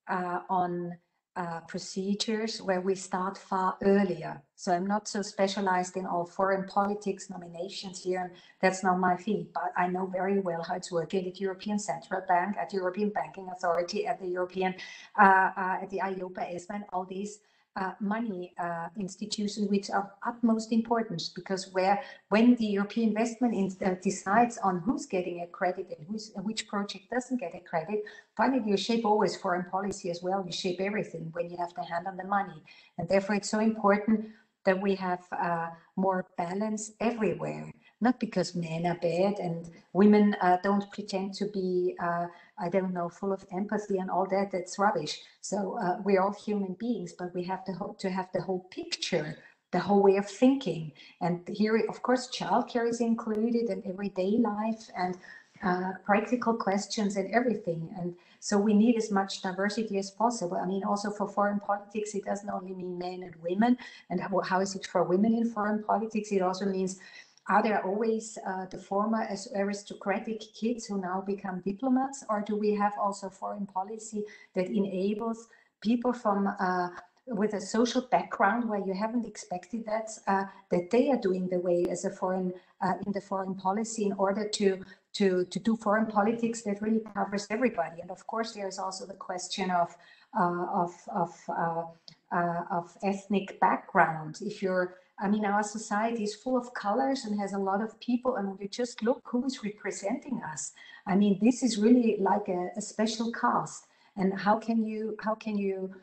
uh, on uh, procedures where we start far earlier. So I'm not so specialized in all foreign politics nominations here. And that's not my field, but I know very well how it's working at the European Central Bank, at European Banking Authority, at the European, uh, uh, at the EIOPA, ESMA, all these uh, money uh, institutions which are of utmost importance because where when the European investment in, uh, decides on who's getting a credit and who's which project doesn't get a credit, finally you shape always foreign policy as well. You shape everything when you have the hand on the money, and therefore it's so important that we have uh, more balance everywhere not because men are bad and women uh, don't pretend to be, uh, I don't know, full of empathy and all that. That's rubbish. So uh, we're all human beings, but we have to, to have the whole picture, the whole way of thinking. And here, of course, childcare is included and everyday life and uh, practical questions and everything. And so we need as much diversity as possible. I mean, also for foreign politics, it doesn't only mean men and women. And how, how is it for women in foreign politics? It also means are there always uh, the former aristocratic kids who now become diplomats, or do we have also foreign policy that enables people from uh, with a social background where you haven't expected that uh, that they are doing the way as a foreign uh, in the foreign policy in order to to to do foreign politics that really covers everybody. And of course, there's also the question of uh, of of uh, of ethnic background. If you're I mean, our society is full of colors and has a lot of people, and we just look who is representing us. I mean, this is really like a, a special cast. And how can you how can you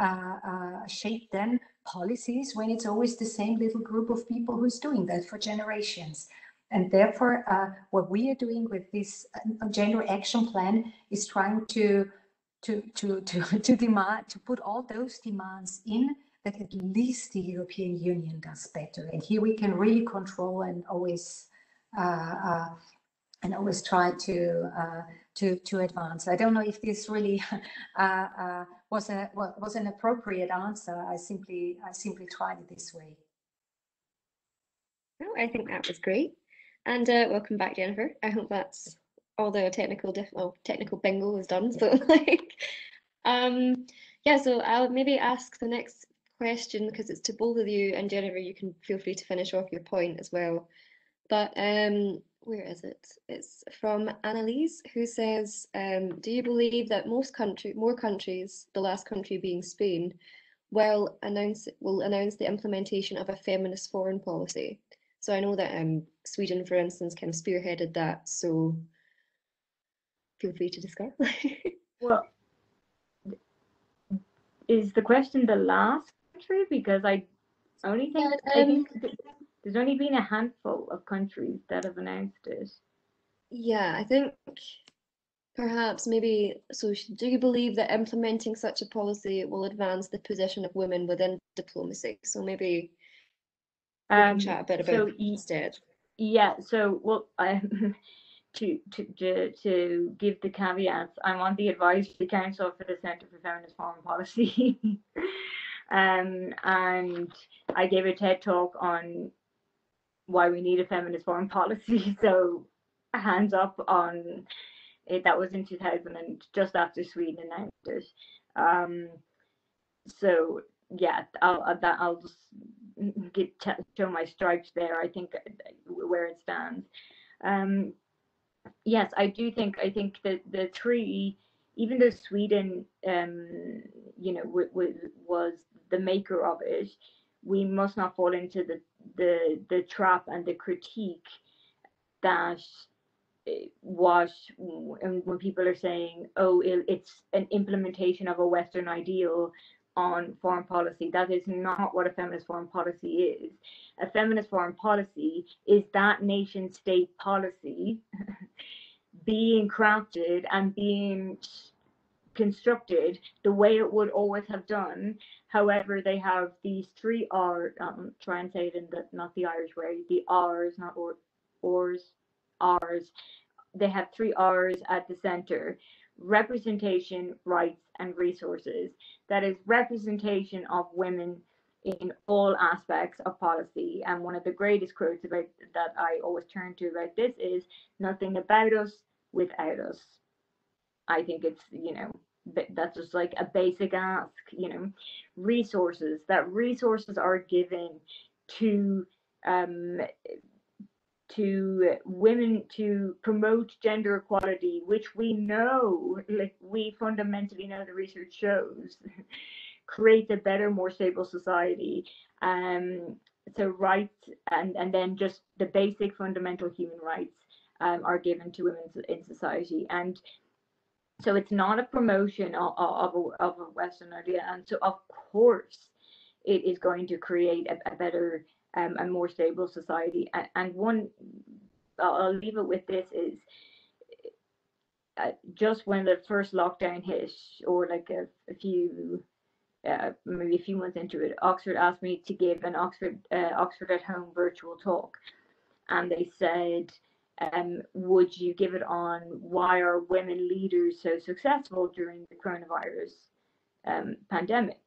uh, uh, shape then policies when it's always the same little group of people who's doing that for generations? And therefore, uh, what we are doing with this uh, gender action plan is trying to to to to *laughs* to demand to put all those demands in that at least the European Union does better. And here we can really control and always uh, uh, and always try to uh, to to advance. I don't know if this really *laughs* uh, uh, was a was an appropriate answer. I simply I simply tried it this way. No, I think that was great. And uh, welcome back, Jennifer. I hope that's all the technical diff- oh, technical bingo is done. *laughs* So like, um, yeah. So I'll maybe ask the next question because it's to both of you and Jennifer, you can feel free to finish off your point as well. But um, where is it? It's from Annalise, who says, um, "Do you believe that most country, more countries, the last country being Spain, will announce will announce the implementation of a feminist foreign policy?" So I know that um, Sweden, for instance, kind of spearheaded that. So feel free to discuss. *laughs* well, is the question the last country? Because I only think, I think um, there's only been a handful of countries that have announced it. Yeah, I think perhaps maybe so do you believe that implementing such a policy will advance the position of women within diplomacy so maybe we can um, chat a bit about so, instead yeah so well I, *laughs* to, to to to give the caveats i'm on the advisory council for the center for feminist foreign policy *laughs* Um, and I gave a TED talk on why we need a feminist foreign *laughs* policy. So hands up on it. That was in 2000 and just after Sweden announced it. Um, so yeah, I'll, that, I'll just get show my stripes there. I think where it stands. Um, yes, I do think I think that the three, even though Sweden, um, you know, w- w- was the maker of it, we must not fall into the the the trap and the critique that what when people are saying, oh, it's an implementation of a Western ideal on foreign policy. That is not what a feminist foreign policy is. A feminist foreign policy is that nation state policy *laughs* being crafted and being constructed the way it would always have done. However, they have these three R, um, try and say it in the, not the Irish way, the R's, not or, ors, R's. They have three R's at the center representation, rights, and resources. That is representation of women in all aspects of policy. And one of the greatest quotes about that I always turn to about this is nothing about us without us. I think it's, you know, that's just like a basic ask, you know, resources, that resources are given to um, to women to promote gender equality, which we know, like we fundamentally know the research shows, *laughs* creates a better, more stable society. Um, so rights and, and then just the basic fundamental human rights um, are given to women in society. And so it's not a promotion of, of, a, of a Western idea. And so, of course, it is going to create a, a better um, and more stable society. And, and one, I'll leave it with this is uh, just when the first lockdown hit, or like a, a few, uh, maybe a few months into it, Oxford asked me to give an Oxford uh, Oxford at Home virtual talk, and they said um, would you give it on why are women leaders so successful during the coronavirus um, pandemic?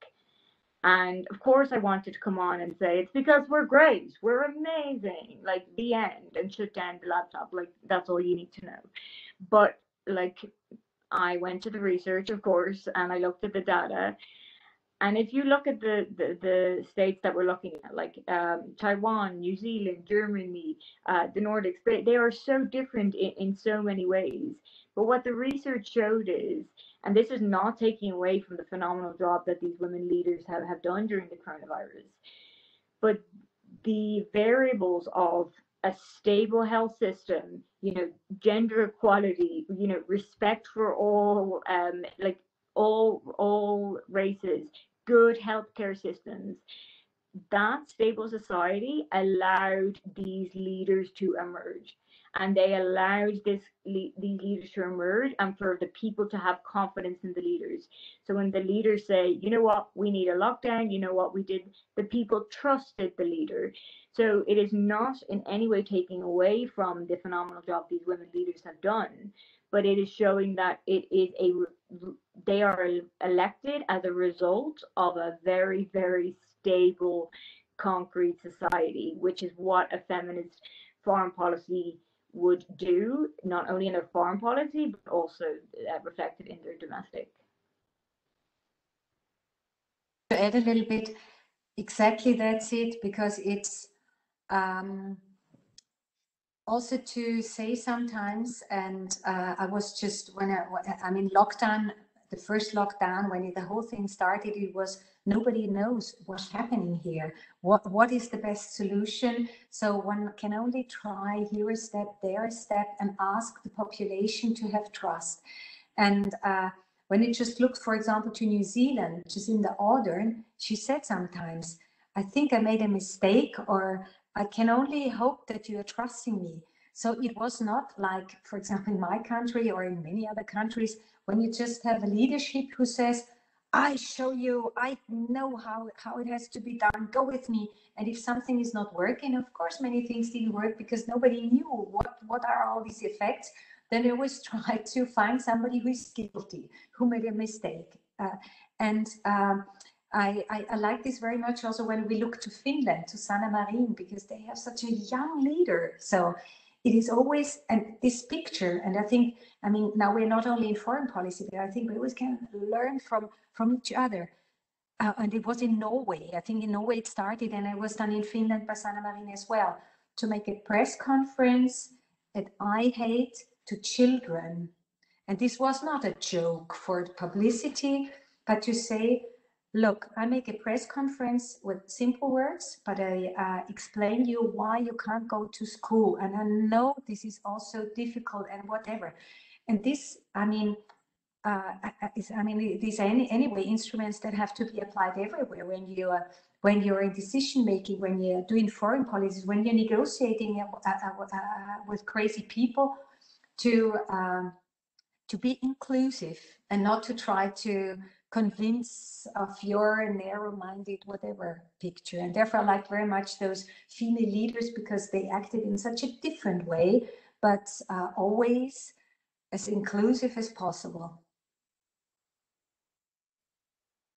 And of course, I wanted to come on and say it's because we're great, we're amazing, like the end, and shut down the laptop. Like that's all you need to know. But like, I went to the research, of course, and I looked at the data, and if you look at the, the, the states that we're looking at, like um, Taiwan, New Zealand, Germany, uh, the Nordics, they, they are so different in, in so many ways. But what the research showed is, and this is not taking away from the phenomenal job that these women leaders have, have done during the coronavirus, but the variables of a stable health system, you know, gender equality, you know, respect for all, um, like all all races, good healthcare systems, that stable society allowed these leaders to emerge and they allowed this these leaders to emerge and for the people to have confidence in the leaders. So when the leaders say you know what? We need a lockdown. You know what we did? The people trusted the leader. So it is not in any way taking away from the phenomenal job these women leaders have done but it is showing that it is a they are elected as a result of a very very stable concrete society which is what a feminist foreign policy would do not only in their foreign policy but also uh, reflected in their domestic. To add a little bit exactly that's it because it's um, also to say sometimes, and uh, I was just when I, I mean lockdown, the first lockdown when it, the whole thing started, it was nobody knows what's happening here. What what is the best solution? So one can only try here a step, there a step, and ask the population to have trust. And uh, when it just looked, for example, to New Zealand, which is Jacinda Ardern, she said sometimes, I think I made a mistake or I can only hope that you are trusting me. So it was not like, for example, in my country or in many other countries, when you just have a leadership who says, I show you, I know how, how it has to be done, go with me. And if something is not working, of course, many things didn't work because nobody knew what, what are all these effects. Then they always *laughs* try to find somebody who is guilty, who made a mistake. Uh, and um, I, I, I, like this very much also when we look to Finland, to Sanna Marin, because they have such a young leader. So it is always, and this picture, and I think, I mean, now we're not only in foreign policy, but I think we always can learn from, from each other. Uh, and it was in Norway. I think in Norway it started, and it was done in Finland by Sanna Marin as well, to make a press conference at I Hate to children. And this was not a joke for publicity, but to say, Look, I make a press conference with simple words, but I uh, explain you why you can't go to school. And I know this is also difficult and whatever. And this, I mean, uh, is, I mean, these are any, anyway instruments that have to be applied everywhere when you are when you're in decision making, when you're doing foreign policies, when you're negotiating uh, uh, uh with crazy people, to um, to be inclusive and not to try to convince of your narrow-minded whatever picture. And therefore i liked very much those female leaders because they acted in such a different way but uh, always as inclusive as possible.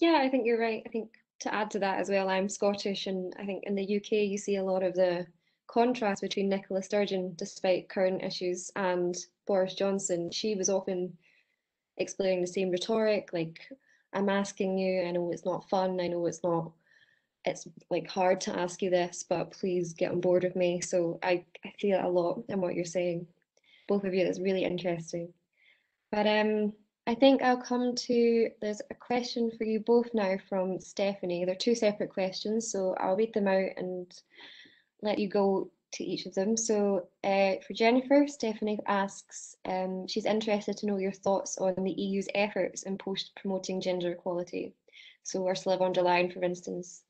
Yeah i think you're right. I think to add to that as well i'm scottish and i think in the uk you see a lot of the contrast between nicola sturgeon despite current issues and boris johnson. She was often explaining the same rhetoric, like I'm asking you, I know it's not fun, I know it's not it's like hard to ask you this, but please get on board with me. So I, I feel a lot in what you're saying. Both of you, it's really interesting. But um I think I'll come to, there's a question for you both now from Stephanie. They're two separate questions, so I'll read them out and let you go to each of them. So uh, for Jennifer, Stephanie asks, um, she's interested to know your thoughts on the EU's efforts in post promoting gender equality. So Ursula von der Leyen, for instance,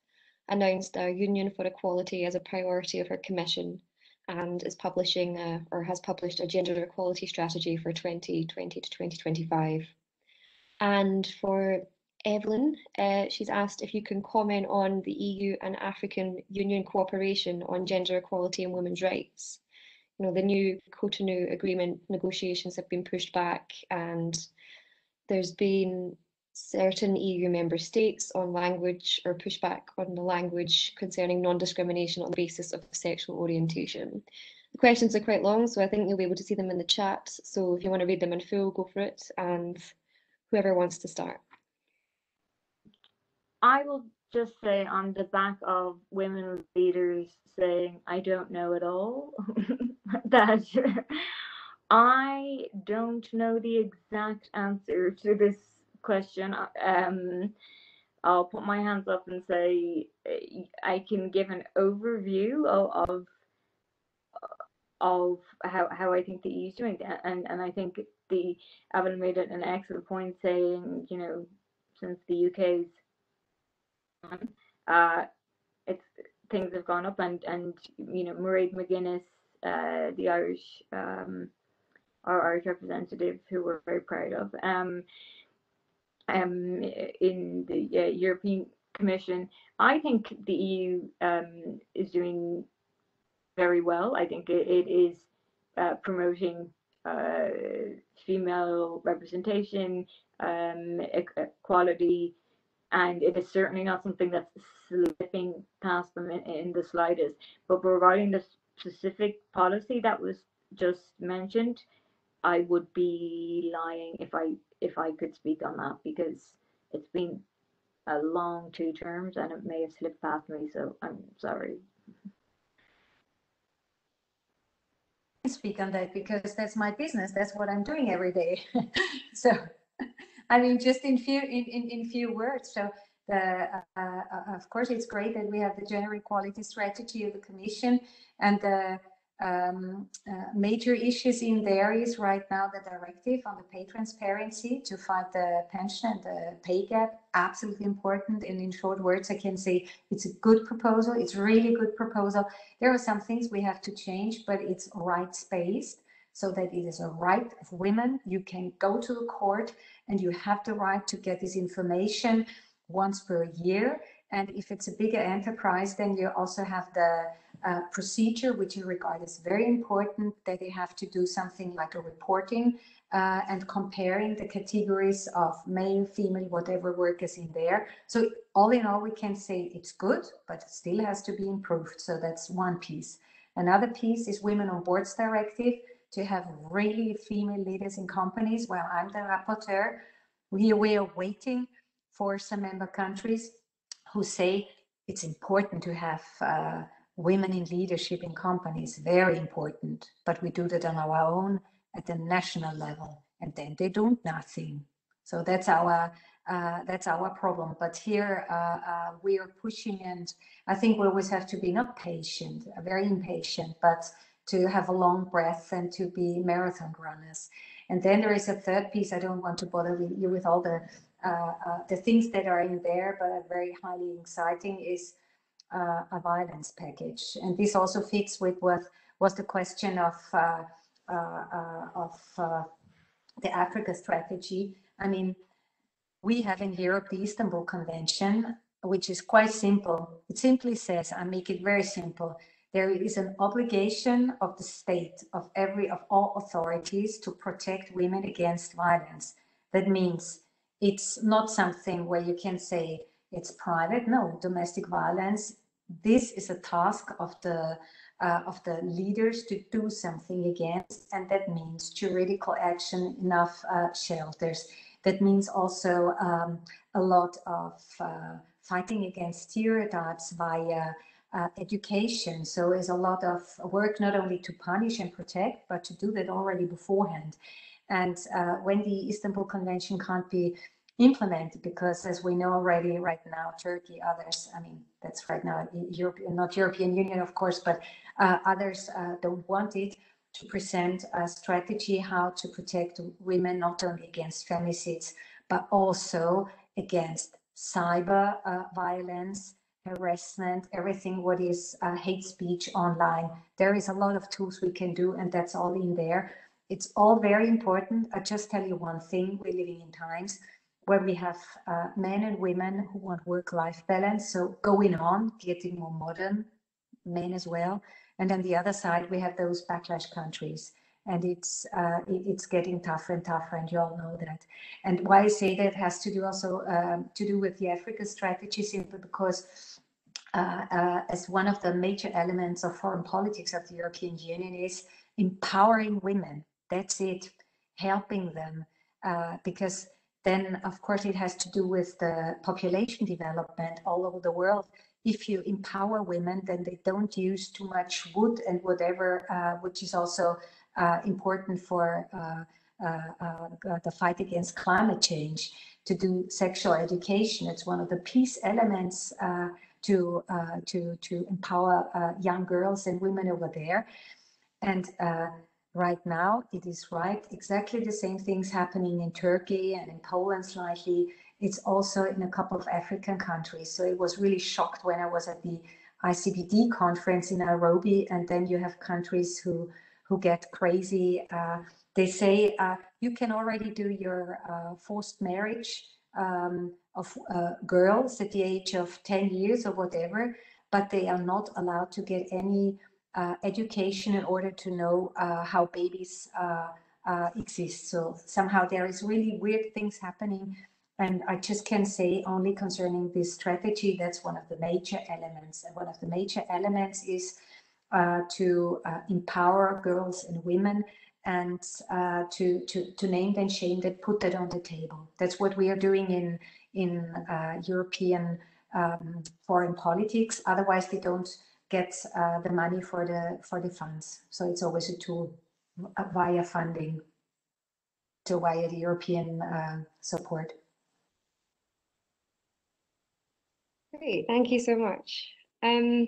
announced a Union for Equality as a priority of her commission and is publishing a, or has published a gender equality strategy for 2020 to 2025. And for Evelyn, uh, she's asked if you can comment on the EU and African Union cooperation on gender equality and women's rights. You know, the new Cotonou Agreement negotiations have been pushed back and there's been certain EU member states on language or pushback on the language concerning non-discrimination on the basis of sexual orientation. The questions are quite long, so I think you'll be able to see them in the chat. So if you want to read them in full, go for it. And whoever wants to start. I will just say on the back of women leaders saying, I don't know at all, *laughs* that I don't know the exact answer to this question, um, I'll put my hands up and say uh, I can give an overview of of, of how, how I think the EU is doing. That, and and I think the Evelyn made an excellent point saying you know since the UK's uh, it's things have gone up and and you know Mairead McGuinness, uh, the Irish um, our Irish representative who we're very proud of. Um, um, in the uh, European Commission. I think the EU um, is doing very well. I think it, it is uh, promoting uh, female representation, um, equality, and it is certainly not something that's slipping past them in, in the slightest. But regarding the specific policy that was just mentioned, I would be lying if I if I could speak on that because it's been a long two terms and it may have slipped past me, so I'm sorry. speak on that because that's my business. That's what I'm doing every day. *laughs* so, *laughs* I mean, just in few in, in, in few words. So, the, uh, uh, of course, it's great that we have the gender equality strategy of the Commission and the um, uh, major issues in there is right now the directive on the pay transparency to fight the pension and the pay gap. Absolutely important. And in short words, I can say it's a good proposal. It's really good proposal. There are some things we have to change, but it's rights based so that it is a right of women. You can go to the court and you have the right to get this information once per year. And if it's a bigger enterprise, then you also have the uh, procedure, which you regard as very important, that they have to do something like a reporting uh, and comparing the categories of male, female, whatever workers in there. So all in all, we can say it's good, but it still has to be improved. So that's one piece. Another piece is Women on Boards Directive to have really female leaders in companies. Well, I'm the rapporteur. We, we are waiting for some member countries who say it's important to have uh, women in leadership in companies, very important, but we do that on our own at the national level, and then they do nothing. So that's our uh, that's our problem. But here uh, uh, we are pushing, and I think we always have to be not patient, very impatient, but to have a long breath and to be marathon runners. And then there is a third piece. I don't want to bother you with all the uh, uh, the things that are in there, but are very highly exciting. Is uh, a violence package. And this also fits with what was the question of, uh, uh, of the Africa strategy. I mean, we have in Europe the Istanbul Convention, which is quite simple. It simply says, I make it very simple, there is an obligation of the state, of every, of all authorities to protect women against violence. That means it's not something where you can say, it's private. No, domestic violence. This is a task of the uh, of the leaders to do something against, and that means juridical action, enough uh, shelters. That means also um, a lot of uh, fighting against stereotypes via uh, education. So there's a lot of work not only to punish and protect, but to do that already beforehand. And uh, when the Istanbul Convention can't be implemented, because as we know already right now, Turkey, others, I mean, that's right now, European, not European Union, of course, but uh, others uh, don't want it to present a strategy how to protect women not only against femicides, but also against cyber uh, violence, harassment, everything what is uh, hate speech online. There is a lot of tools we can do, and that's all in there. It's all very important. I just tell you one thing: we're living in times where we have uh, men and women who want work-life balance, so going on, getting more modern, men as well. And on the other side, we have those backlash countries and it's uh, it's getting tougher and tougher, and you all know that. And why I say that has to do also um, to do with the Africa strategy, simply because as one of the major elements of foreign politics of the European Union is empowering women. That's it, helping them, uh, because then of course it has to do with the population development all over the world if you empower women, then they don't use too much wood and whatever, uh, which is also uh, important for uh, uh, the fight against climate change, to do sexual education. It's one of the peace elements to, to, to empower young girls and women over there. And right now it is right exactly the same things happening in turkey and in poland slightly it's also in a couple of african countries so it was really shocked when i was at the ICPD conference in nairobi and then you have countries who who get crazy. Uh, they say uh, you can already do your uh, forced marriage um, of uh, girls at the age of 10 years or whatever, but they are not allowed to get any uh, education in order to know uh, how babies exist. So somehow there is really weird things happening. And I just can say only concerning this strategy, that's one of the major elements. And one of the major elements is uh, to uh, empower girls and women and uh, to, to, to name and shame that, put that on the table. That's what we are doing in, in uh, European um, foreign politics. Otherwise, they don't get uh, the money for the, for the funds. So it's always a tool via funding to via the European support. Great, thank you so much. Um,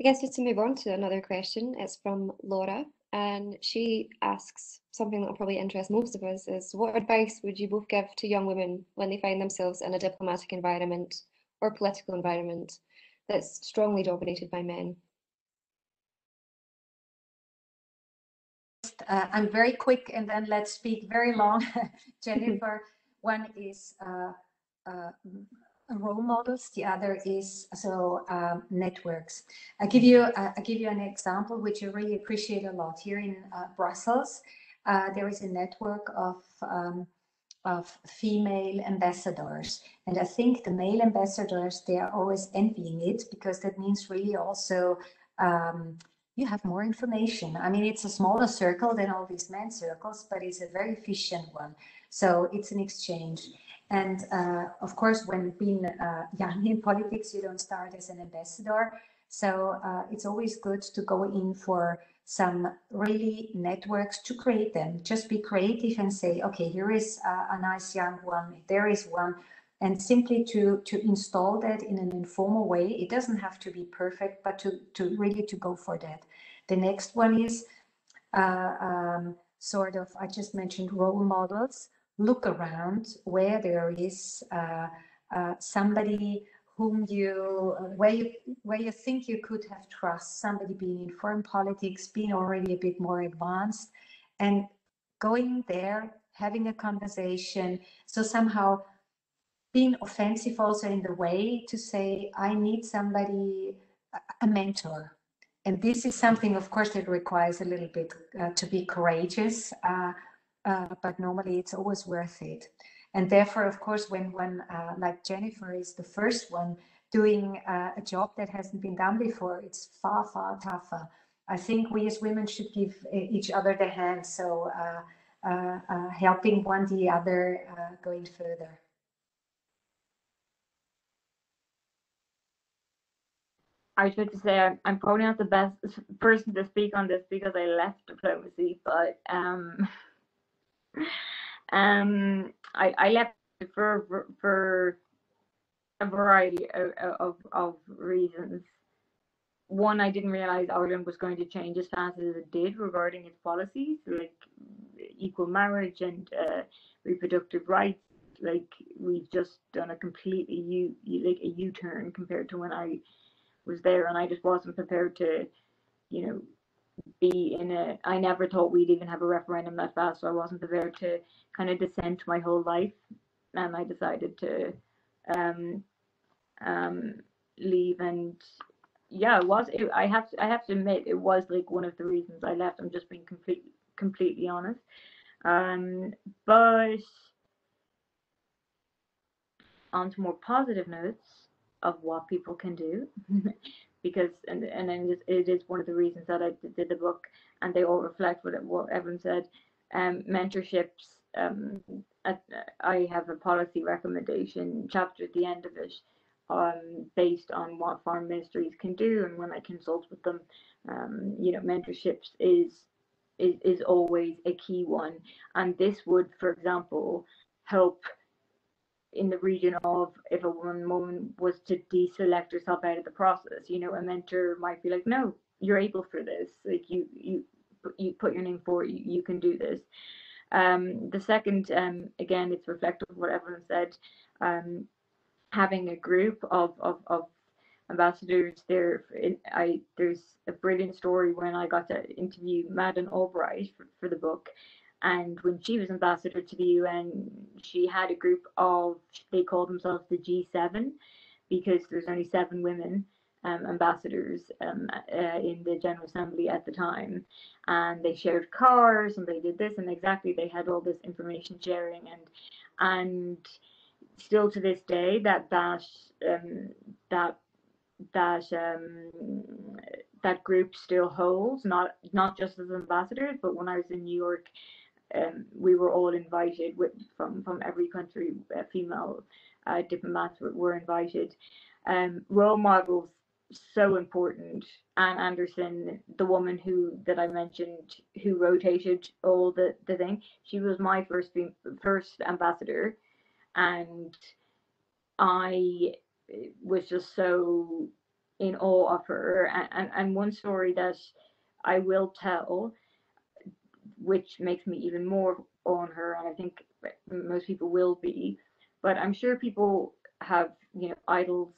I guess just to move on to another question, it's from Laura, and she asks something that will probably interest most of us is what advice would you both give to young women when they find themselves in a diplomatic environment or political environment that's strongly dominated by men? Uh, I'm very quick and then let's speak very long. *laughs* Jennifer, *laughs* one is uh, uh, role models. The other is so um, networks. I give you uh, I give you an example which I really appreciate a lot. Here in uh, Brussels, uh, there is a network of um, of female ambassadors, and I think the male ambassadors they are always envying it because that means really also. Um, you have more information. I mean, it's a smaller circle than all these men circles, but it's a very efficient one. So it's an exchange. And uh, of course, when being uh, young in *laughs* politics, you don't start as an ambassador. So uh, it's always good to go in for some really networks to create them. Just be creative and say, okay, here is a nice young one, there is one, and simply to to install that in an informal way. It doesn't have to be perfect, but to to really to go for that. The next one is uh, um, sort of I just mentioned role models look around where there is uh, uh, somebody whom you where you where you think you could have trust somebody being in foreign politics being already a bit more advanced and going there having a conversation. So somehow being offensive also in the way to say i need somebody a mentor. And this is something of course that requires a little bit uh, to be courageous uh, uh, but normally it's always worth it. And therefore, of course, when one uh, like Jennifer is the first one doing uh, a job that hasn't been done before. It's far, far tougher. I think we as women should give each other the hand. So uh, uh, uh helping one the other uh, going further. I should say I'm, I'm probably not the best person to speak on this because I left diplomacy, but um, *laughs* um, I, I left for for a variety of, of, of reasons. One, I didn't realize Ireland was going to change as fast as it did regarding its policies, like equal marriage and uh, reproductive rights. Like we've just done a completely U, like a U-turn compared to when I was there, and I just wasn't prepared to, you know, be in a. I never thought we'd even have a referendum that fast, so I wasn't prepared to kind of dissent my whole life, and I decided to um, um, leave. And yeah, it was. It, I have to. I have to admit, it was like one of the reasons I left. I'm just being completely completely honest. Um, but on to more positive notes of what people can do *laughs* because and and then it is one of the reasons that I did the book and they all reflect what what Evan said. Um, mentorships. Um, at, I have a policy recommendation chapter at the end of it, um, based on what farm ministries can do, and when I consult with them, um, you know, mentorships is is is always a key one, and this would, for example, help in the region of if a woman, woman was to deselect herself out of the process, you know, a mentor might be like, no, you're able for this. Like you, you, you put your name forward, you, you can do this. Um, the second, um, again, it's reflective of what everyone said. Um, having a group of, of, of ambassadors there, in, I there's a brilliant story when I got to interview Madeleine Albright for, for the book, and when she was ambassador to the UN, she had a group of, they call themselves the G7 because there's only seven women um, ambassadors um, uh, in the General Assembly at the time. And they shared cars and they did this and exactly they had all this information sharing and and still to this day that that um, that that um, that group still holds not not just as ambassadors but when I was in New York um, we were all invited with from from every country. Uh, female uh, diplomats were, were invited. Um, role models so important. Anne Anderson, the woman who that I mentioned, who rotated all the the thing, she was my first first ambassador, and I was just so in awe of her. And, and, and one story that I will tell which makes me even more on her. And I think most people will be. But I'm sure people have, you know, idols,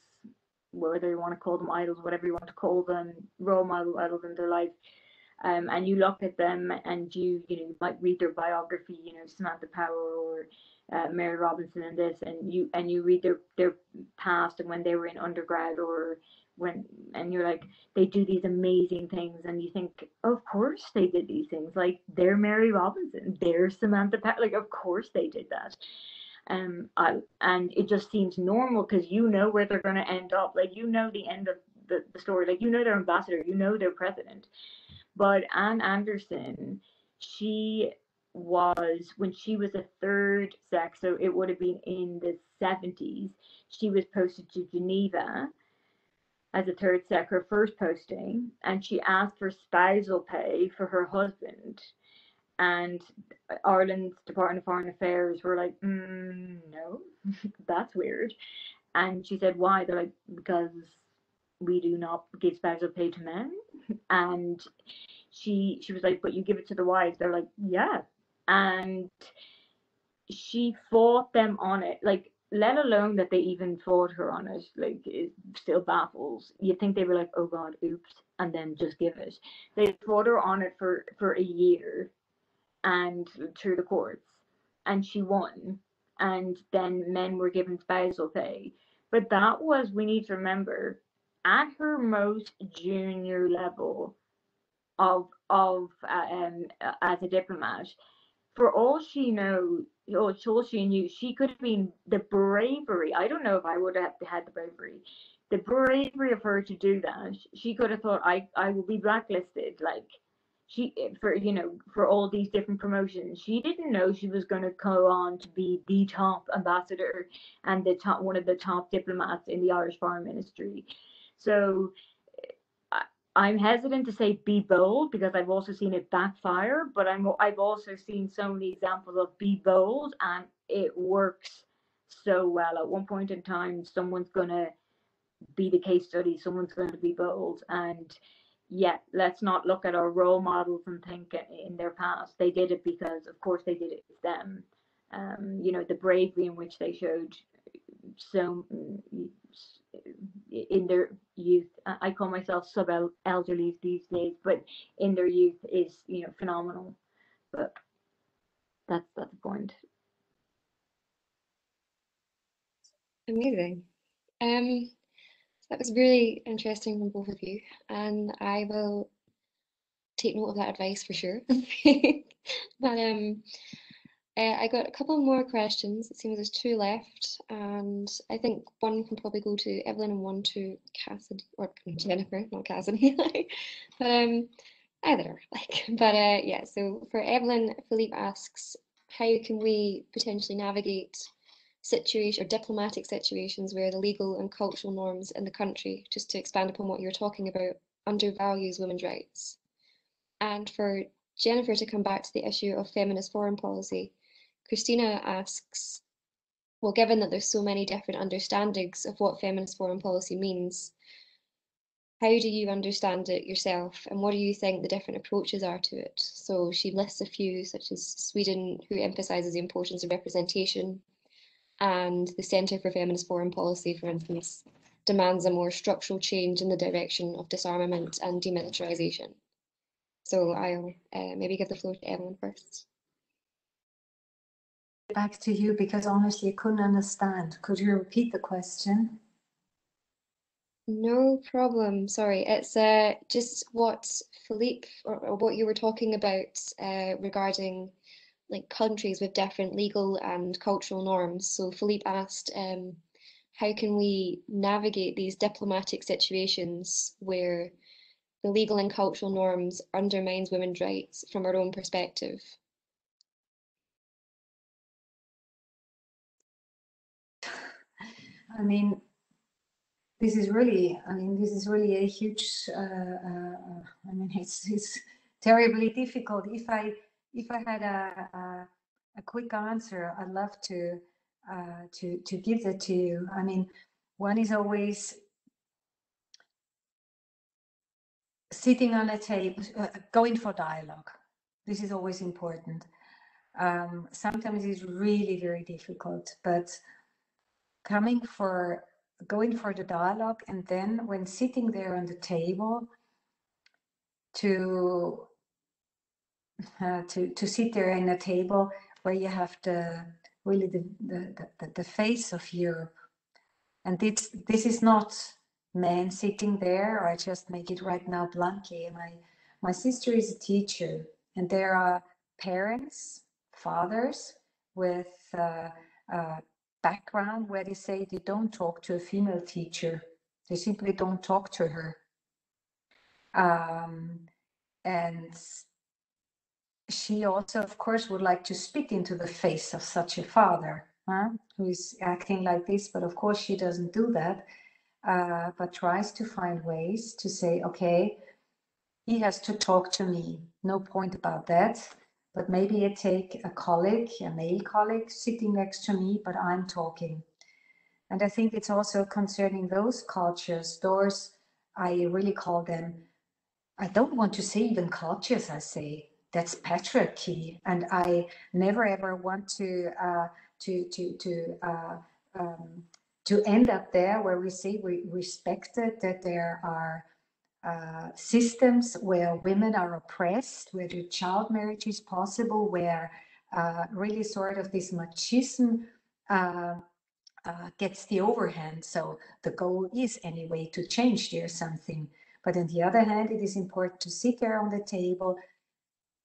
whether you want to call them idols, whatever you want to call them, role model idols in their life. Um, and you look at them and you, you know, you might read their biography, you know, Samantha Power or uh, Mary Robinson and this, and you and you read their their past and when they were in undergrad or when and you're like they do these amazing things and you think of course they did these things like they're mary robinson they're samantha Pat, like of course they did that. Um I, and it just seems normal because you know where they're going to end up like you know the end of the, the story like you know their ambassador you know their president. But anne anderson she was when she was a third sec so it would have been in the 70s she was posted to geneva as a third sec her first posting and she asked for spousal pay for her husband and Ireland's Department of Foreign Affairs were like, mm, no, *laughs* that's weird. And she said, why? They're like, because we do not give spousal pay to men. *laughs* And she she was like, but you give it to the wives. They're like, yeah. And she fought them on it. Like let alone that they even fought her on it, like it still baffles. You'd think they were like, oh god, oops, and then just give it. They fought her on it for for a year, and through the courts, and she won. And then men were given spousal pay, but that was we need to remember at her most junior level of of uh, um as a diplomat for all she knows, or all she knew, she could have been the bravery. I don't know if I would have had the bravery the bravery of her to do that, she could have thought, I, I will be blacklisted. Like, she eh, for you know for all these different promotions she didn't know she was going to go on to be the top ambassador and the top one of the top diplomats in the irish foreign ministry so i'm hesitant to say be bold because i've also seen it backfire but i'm i've also seen so many examples of be bold and it works so well. At one point in time someone's to be the case study someone's going to be bold and yet let's not look at our role models and think in their past. They did it because of course they did it with them. Um, you know the bravery in which they showed so in their youth i call myself sub elderly these days but in their youth is you know phenomenal. But that's that's the point. Amazing. Um that was really interesting from both of you, and I will take note of that advice for sure. *laughs* but um, uh, I got a couple more questions. It seems there's two left, and I think one can probably go to Evelyn and one to Cassidy or Jennifer, not Cassidy. but *laughs* um, either *laughs* like. But uh, yeah. So for Evelyn, Philippe asks, how can we potentially navigate situation or diplomatic situations where the legal and cultural norms in the country, just to expand upon what you're talking about, undervalues women's rights. And for Jennifer to come back to the issue of feminist foreign policy, Christina asks, well, given that there's so many different understandings of what feminist foreign policy means, how do you understand it yourself and what do you think the different approaches are to it? So she lists a few, such as Sweden, who emphasizes the importance of representation, and the Centre for Feminist Foreign Policy, for instance, demands a more structural change in the direction of disarmament and demilitarization. So I'll uh, maybe give the floor to Evelyn first. Back to you because honestly I couldn't understand. Could you repeat the question? No problem. Sorry, it's uh, just what Philippe or, or what you were talking about uh, regarding like countries with different legal and cultural norms. So Philippe asked, um, how can we navigate these diplomatic situations where the legal and cultural norms undermines women's rights from our own perspective? I mean, this is really, I mean, this is really a huge, uh, uh, I mean, *laughs* it's, it's terribly difficult. If I if I had a, a, a quick answer, I'd love to uh, to to give that to you. I mean, one is always sitting on a table, uh, going for dialogue. This is always important. Um, sometimes it's really very difficult, but coming for going for the dialogue and then when sitting there on the table to *laughs* uh, to to sit there in a table where you have the really the, the the, the face of Europe, and this this is not men sitting there. I just make it right now bluntly. My my sister is a teacher, and there are parents, fathers with uh, a background where they say they don't talk to a female teacher. They simply don't talk to her. Um, and she also, of course, would like to spit into the face of such a father huh, who is acting like this. But of course, she doesn't do that, uh, but tries to find ways to say, okay, he has to talk to me. No point about that. But maybe I take a colleague, a male colleague, sitting next to me, but I'm talking. And I think it's also concerning those cultures, those I really call them, I don't want to say even cultures, I say that's patriarchy and i never ever want to uh, to to to uh, um, to end up there where we say we respected that there are uh, systems where women are oppressed, where the child marriage is possible, where uh, really sort of this machismo uh, uh, gets the overhand. So the goal is anyway to change there something. But on the other hand, it is important to sit there on the table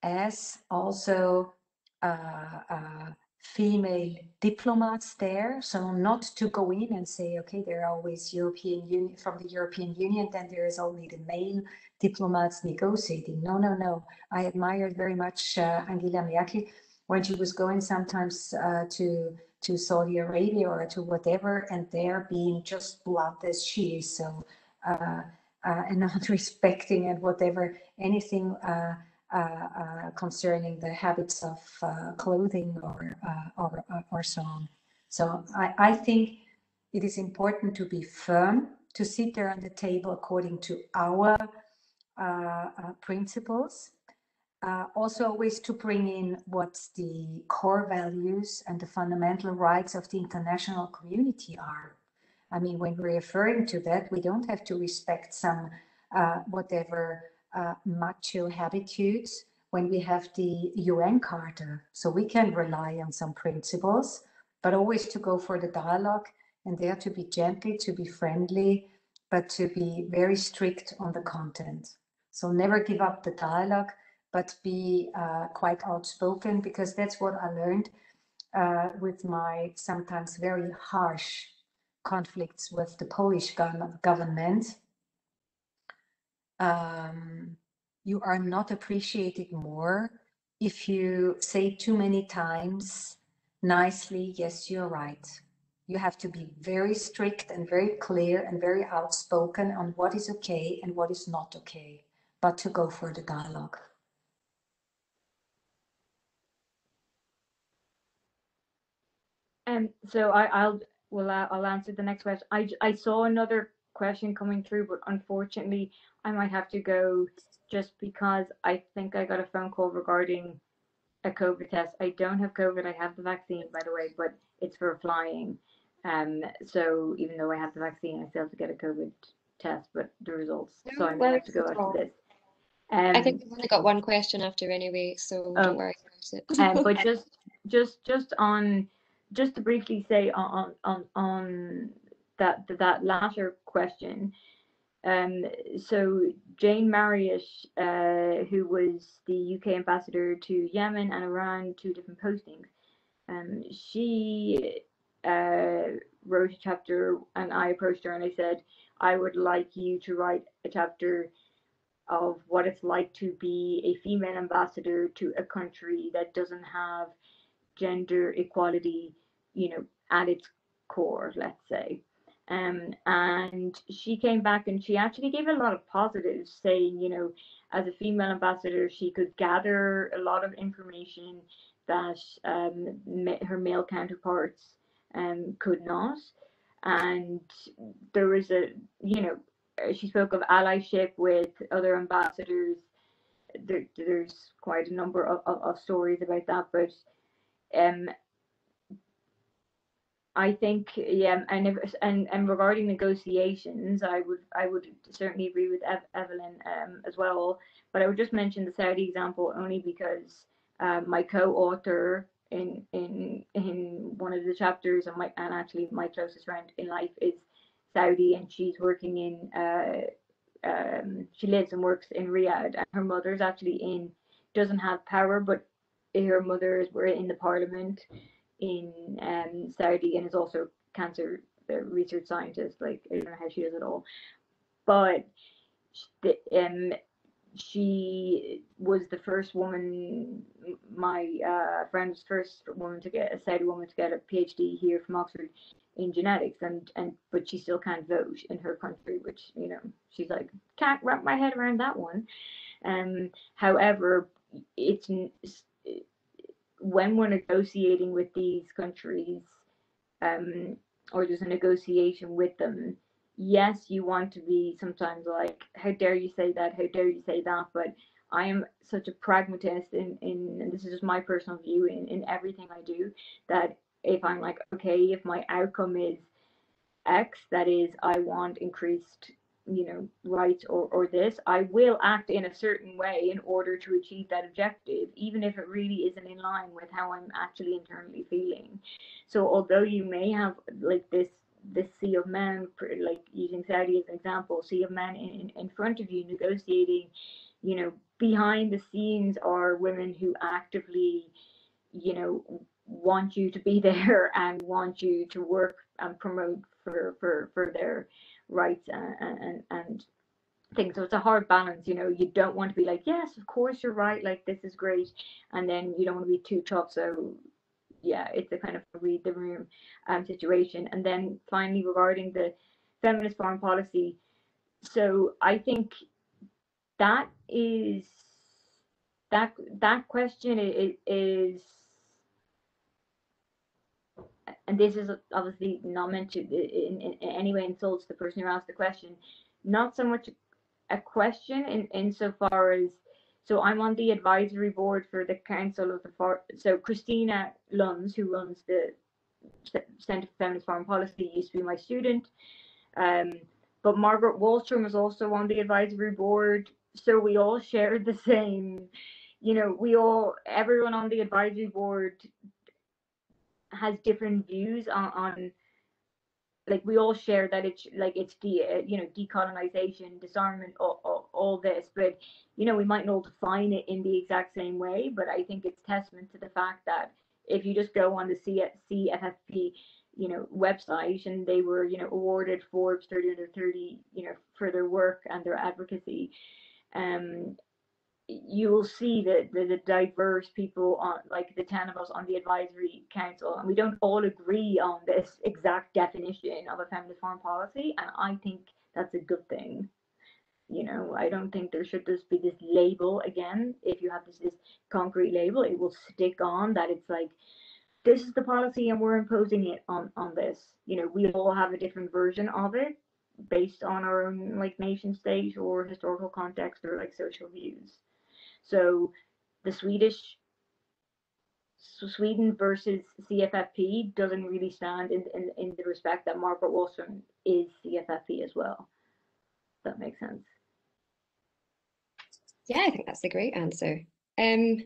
as also uh, uh, female diplomats there. So not to go in and say, okay, there are always European Union from the European Union, then there is only the male diplomats negotiating. No, no, no. I admired very much uh, Angela Merkel when she was going sometimes uh, to to Saudi Arabia or to whatever, and there being just blunt as she is. So uh, uh *laughs* and not *laughs* respecting and whatever anything uh, concerning the habits of uh, clothing or, or, or so on. So I, I think it is important to be firm, to sit there on the table according to our principles, uh, also always to bring in what the core values and the fundamental rights of the international community are. I mean, when we're referring to that, we don't have to respect some uh, whatever uh, macho habitudes when we have the UN Charter. So we can rely on some principles, but always to go for the dialogue and there to be gentle, to be friendly, but to be very strict on the content. So never give up the dialogue, but be uh, quite outspoken because that's what I learned uh, with my sometimes very harsh conflicts with the Polish government um, you are not appreciated more if you say too many times nicely, yes, you're right. You have to be very strict and very clear and very outspoken on what is okay and what is not okay, but to go for the dialogue. Um, so I, I'll well, I'll answer the next question. I, I saw another question coming through, but unfortunately, I might have to go just because I think I got a phone call regarding a COVID test. I don't have COVID. I have the vaccine, by the way, but it's for flying. Um, so even though I have the vaccine, I still have to get a COVID test, but the results. No, so I might have to go after this. Um, I think we've only got one question after anyway, so don't oh, worry about it. um, but *laughs* just, just, just on, just to briefly say on on on that that latter question. Um, so Jane Marriott, uh, who was the UK ambassador to Yemen and Iran, two different postings, um, she uh, wrote a chapter, and I approached her and I said, I would like you to write a chapter of what it's like to be a female ambassador to a country that doesn't have gender equality, you know, at its core, let's say. Um, and she came back and she actually gave a lot of positives, saying, you know, as a female ambassador, she could gather a lot of information that um, her male counterparts um, could not. And there was a, you know, she spoke of allyship with other ambassadors. There, there's quite a number of, of, of stories about that, but um, I think yeah, and if, and and regarding negotiations, I would I would certainly agree with Ev- Evelyn um, as well. But I would just mention the Saudi example only because um, my co-author in in in one of the chapters and my and actually my closest friend in life is Saudi, and she's working in uh, um, she lives and works in Riyadh, and her mother's actually in doesn't have power, but her mother is we're in the parliament in um, Saudi and is also cancer research scientist. Like I don't know how she does it all, but um, she was the first woman. My uh, friend's first woman to get a Saudi woman to get a PhD here from Oxford in genetics, and and but she still can't vote in her country, which you know she's like can't wrap my head around that one. Um, however, it's when we're negotiating with these countries um, or there's a negotiation with them, yes, you want to be sometimes like, how dare you say that? How dare you say that? But I am such a pragmatist in, in and this is just my personal view in, in everything I do, that if I'm like, okay, if my outcome is X, that is, I want increased you know right or, or this i will act in a certain way in order to achieve that objective even if it really isn't in line with how i'm actually internally feeling. So although you may have like this this sea of men like using saudi as an example sea of men in, in front of you negotiating you know behind the scenes are women who actively you know want you to be *laughs* there and want you to work and promote for for for their rights and and, and things. So it's a hard balance, you know. You don't want to be like, yes, of course you're right, like this is great, and then you don't want to be too tough. So yeah, it's a kind of read the room um, situation. And then finally, regarding the feminist foreign policy, so I think that is that that question is, is and this is obviously not meant to in, in, in any way insults the person who asked the question not so much a question in insofar as so I'm on the advisory board for the Council of the For so Kristina Lunz, who runs the Centre for Feminist Foreign Policy, used to be my student. Um, but Margaret Wallstrom is also on the advisory board, so we all share the same. You know, we all everyone on the advisory board has different views on, on like we all share that it's like it's the uh, you know decolonization disarmament all, all, all, this but you know we might not define it in the exact same way but i think it's testament to the fact that if you just go on the cffp you know website and they were you know awarded forbes 30 under 30 you know for their work and their advocacy um you will see that the, the diverse people on like the 10 of us on the advisory council and we don't all agree on this exact definition of a feminist foreign policy and i think that's a good thing. You know i don't think there should just be this label again. If you have this, this concrete label it will stick on that it's like this is the policy and we're imposing it on on this. You know we all have a different version of it based on our own like nation state or historical context or like social views so the Swedish Sweden versus CFFP doesn't really stand in, in, in the respect that Margaret Wallstrom is CFFP as well. that makes sense. Yeah, I think that's a great answer. Um,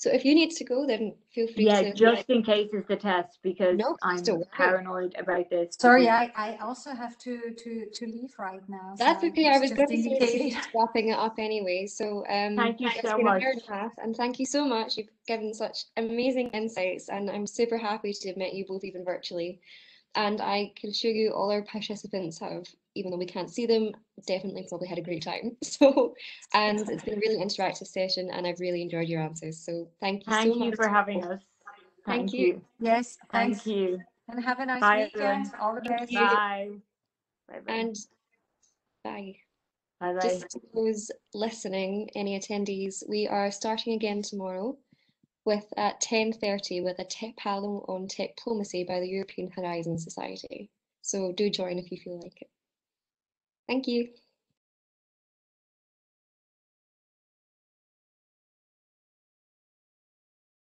so if you need to go, then feel free yeah, to. just in case it's the test because No, I'm don't paranoid about this. Sorry, because- I, I also have to, to, to leave right now. That's so okay. I was just going to say that indicating- we're just wrapping it up anyway. So um, Thank you so much. hour and a half, and thank you so much. You've given such amazing insights, and I'm super happy to have met you both even virtually. And I can assure you, all our participants have, even though we can't see them, definitely probably had a great time. *laughs* So, and it's been a really interactive session, and I've really enjoyed your answers. So thank you so Thank much. you for having us. Thank Thank you. you. Yes, Thank you. And have a nice Bye, weekend. everyone. All the best. you. Bye. Bye bye. And bye. Bye bye. Just to those listening, any attendees, we are starting again tomorrow with at 10.30 with a panel on tech diplomacy by the European Horizon Society. So do join if you feel like it. Thank you.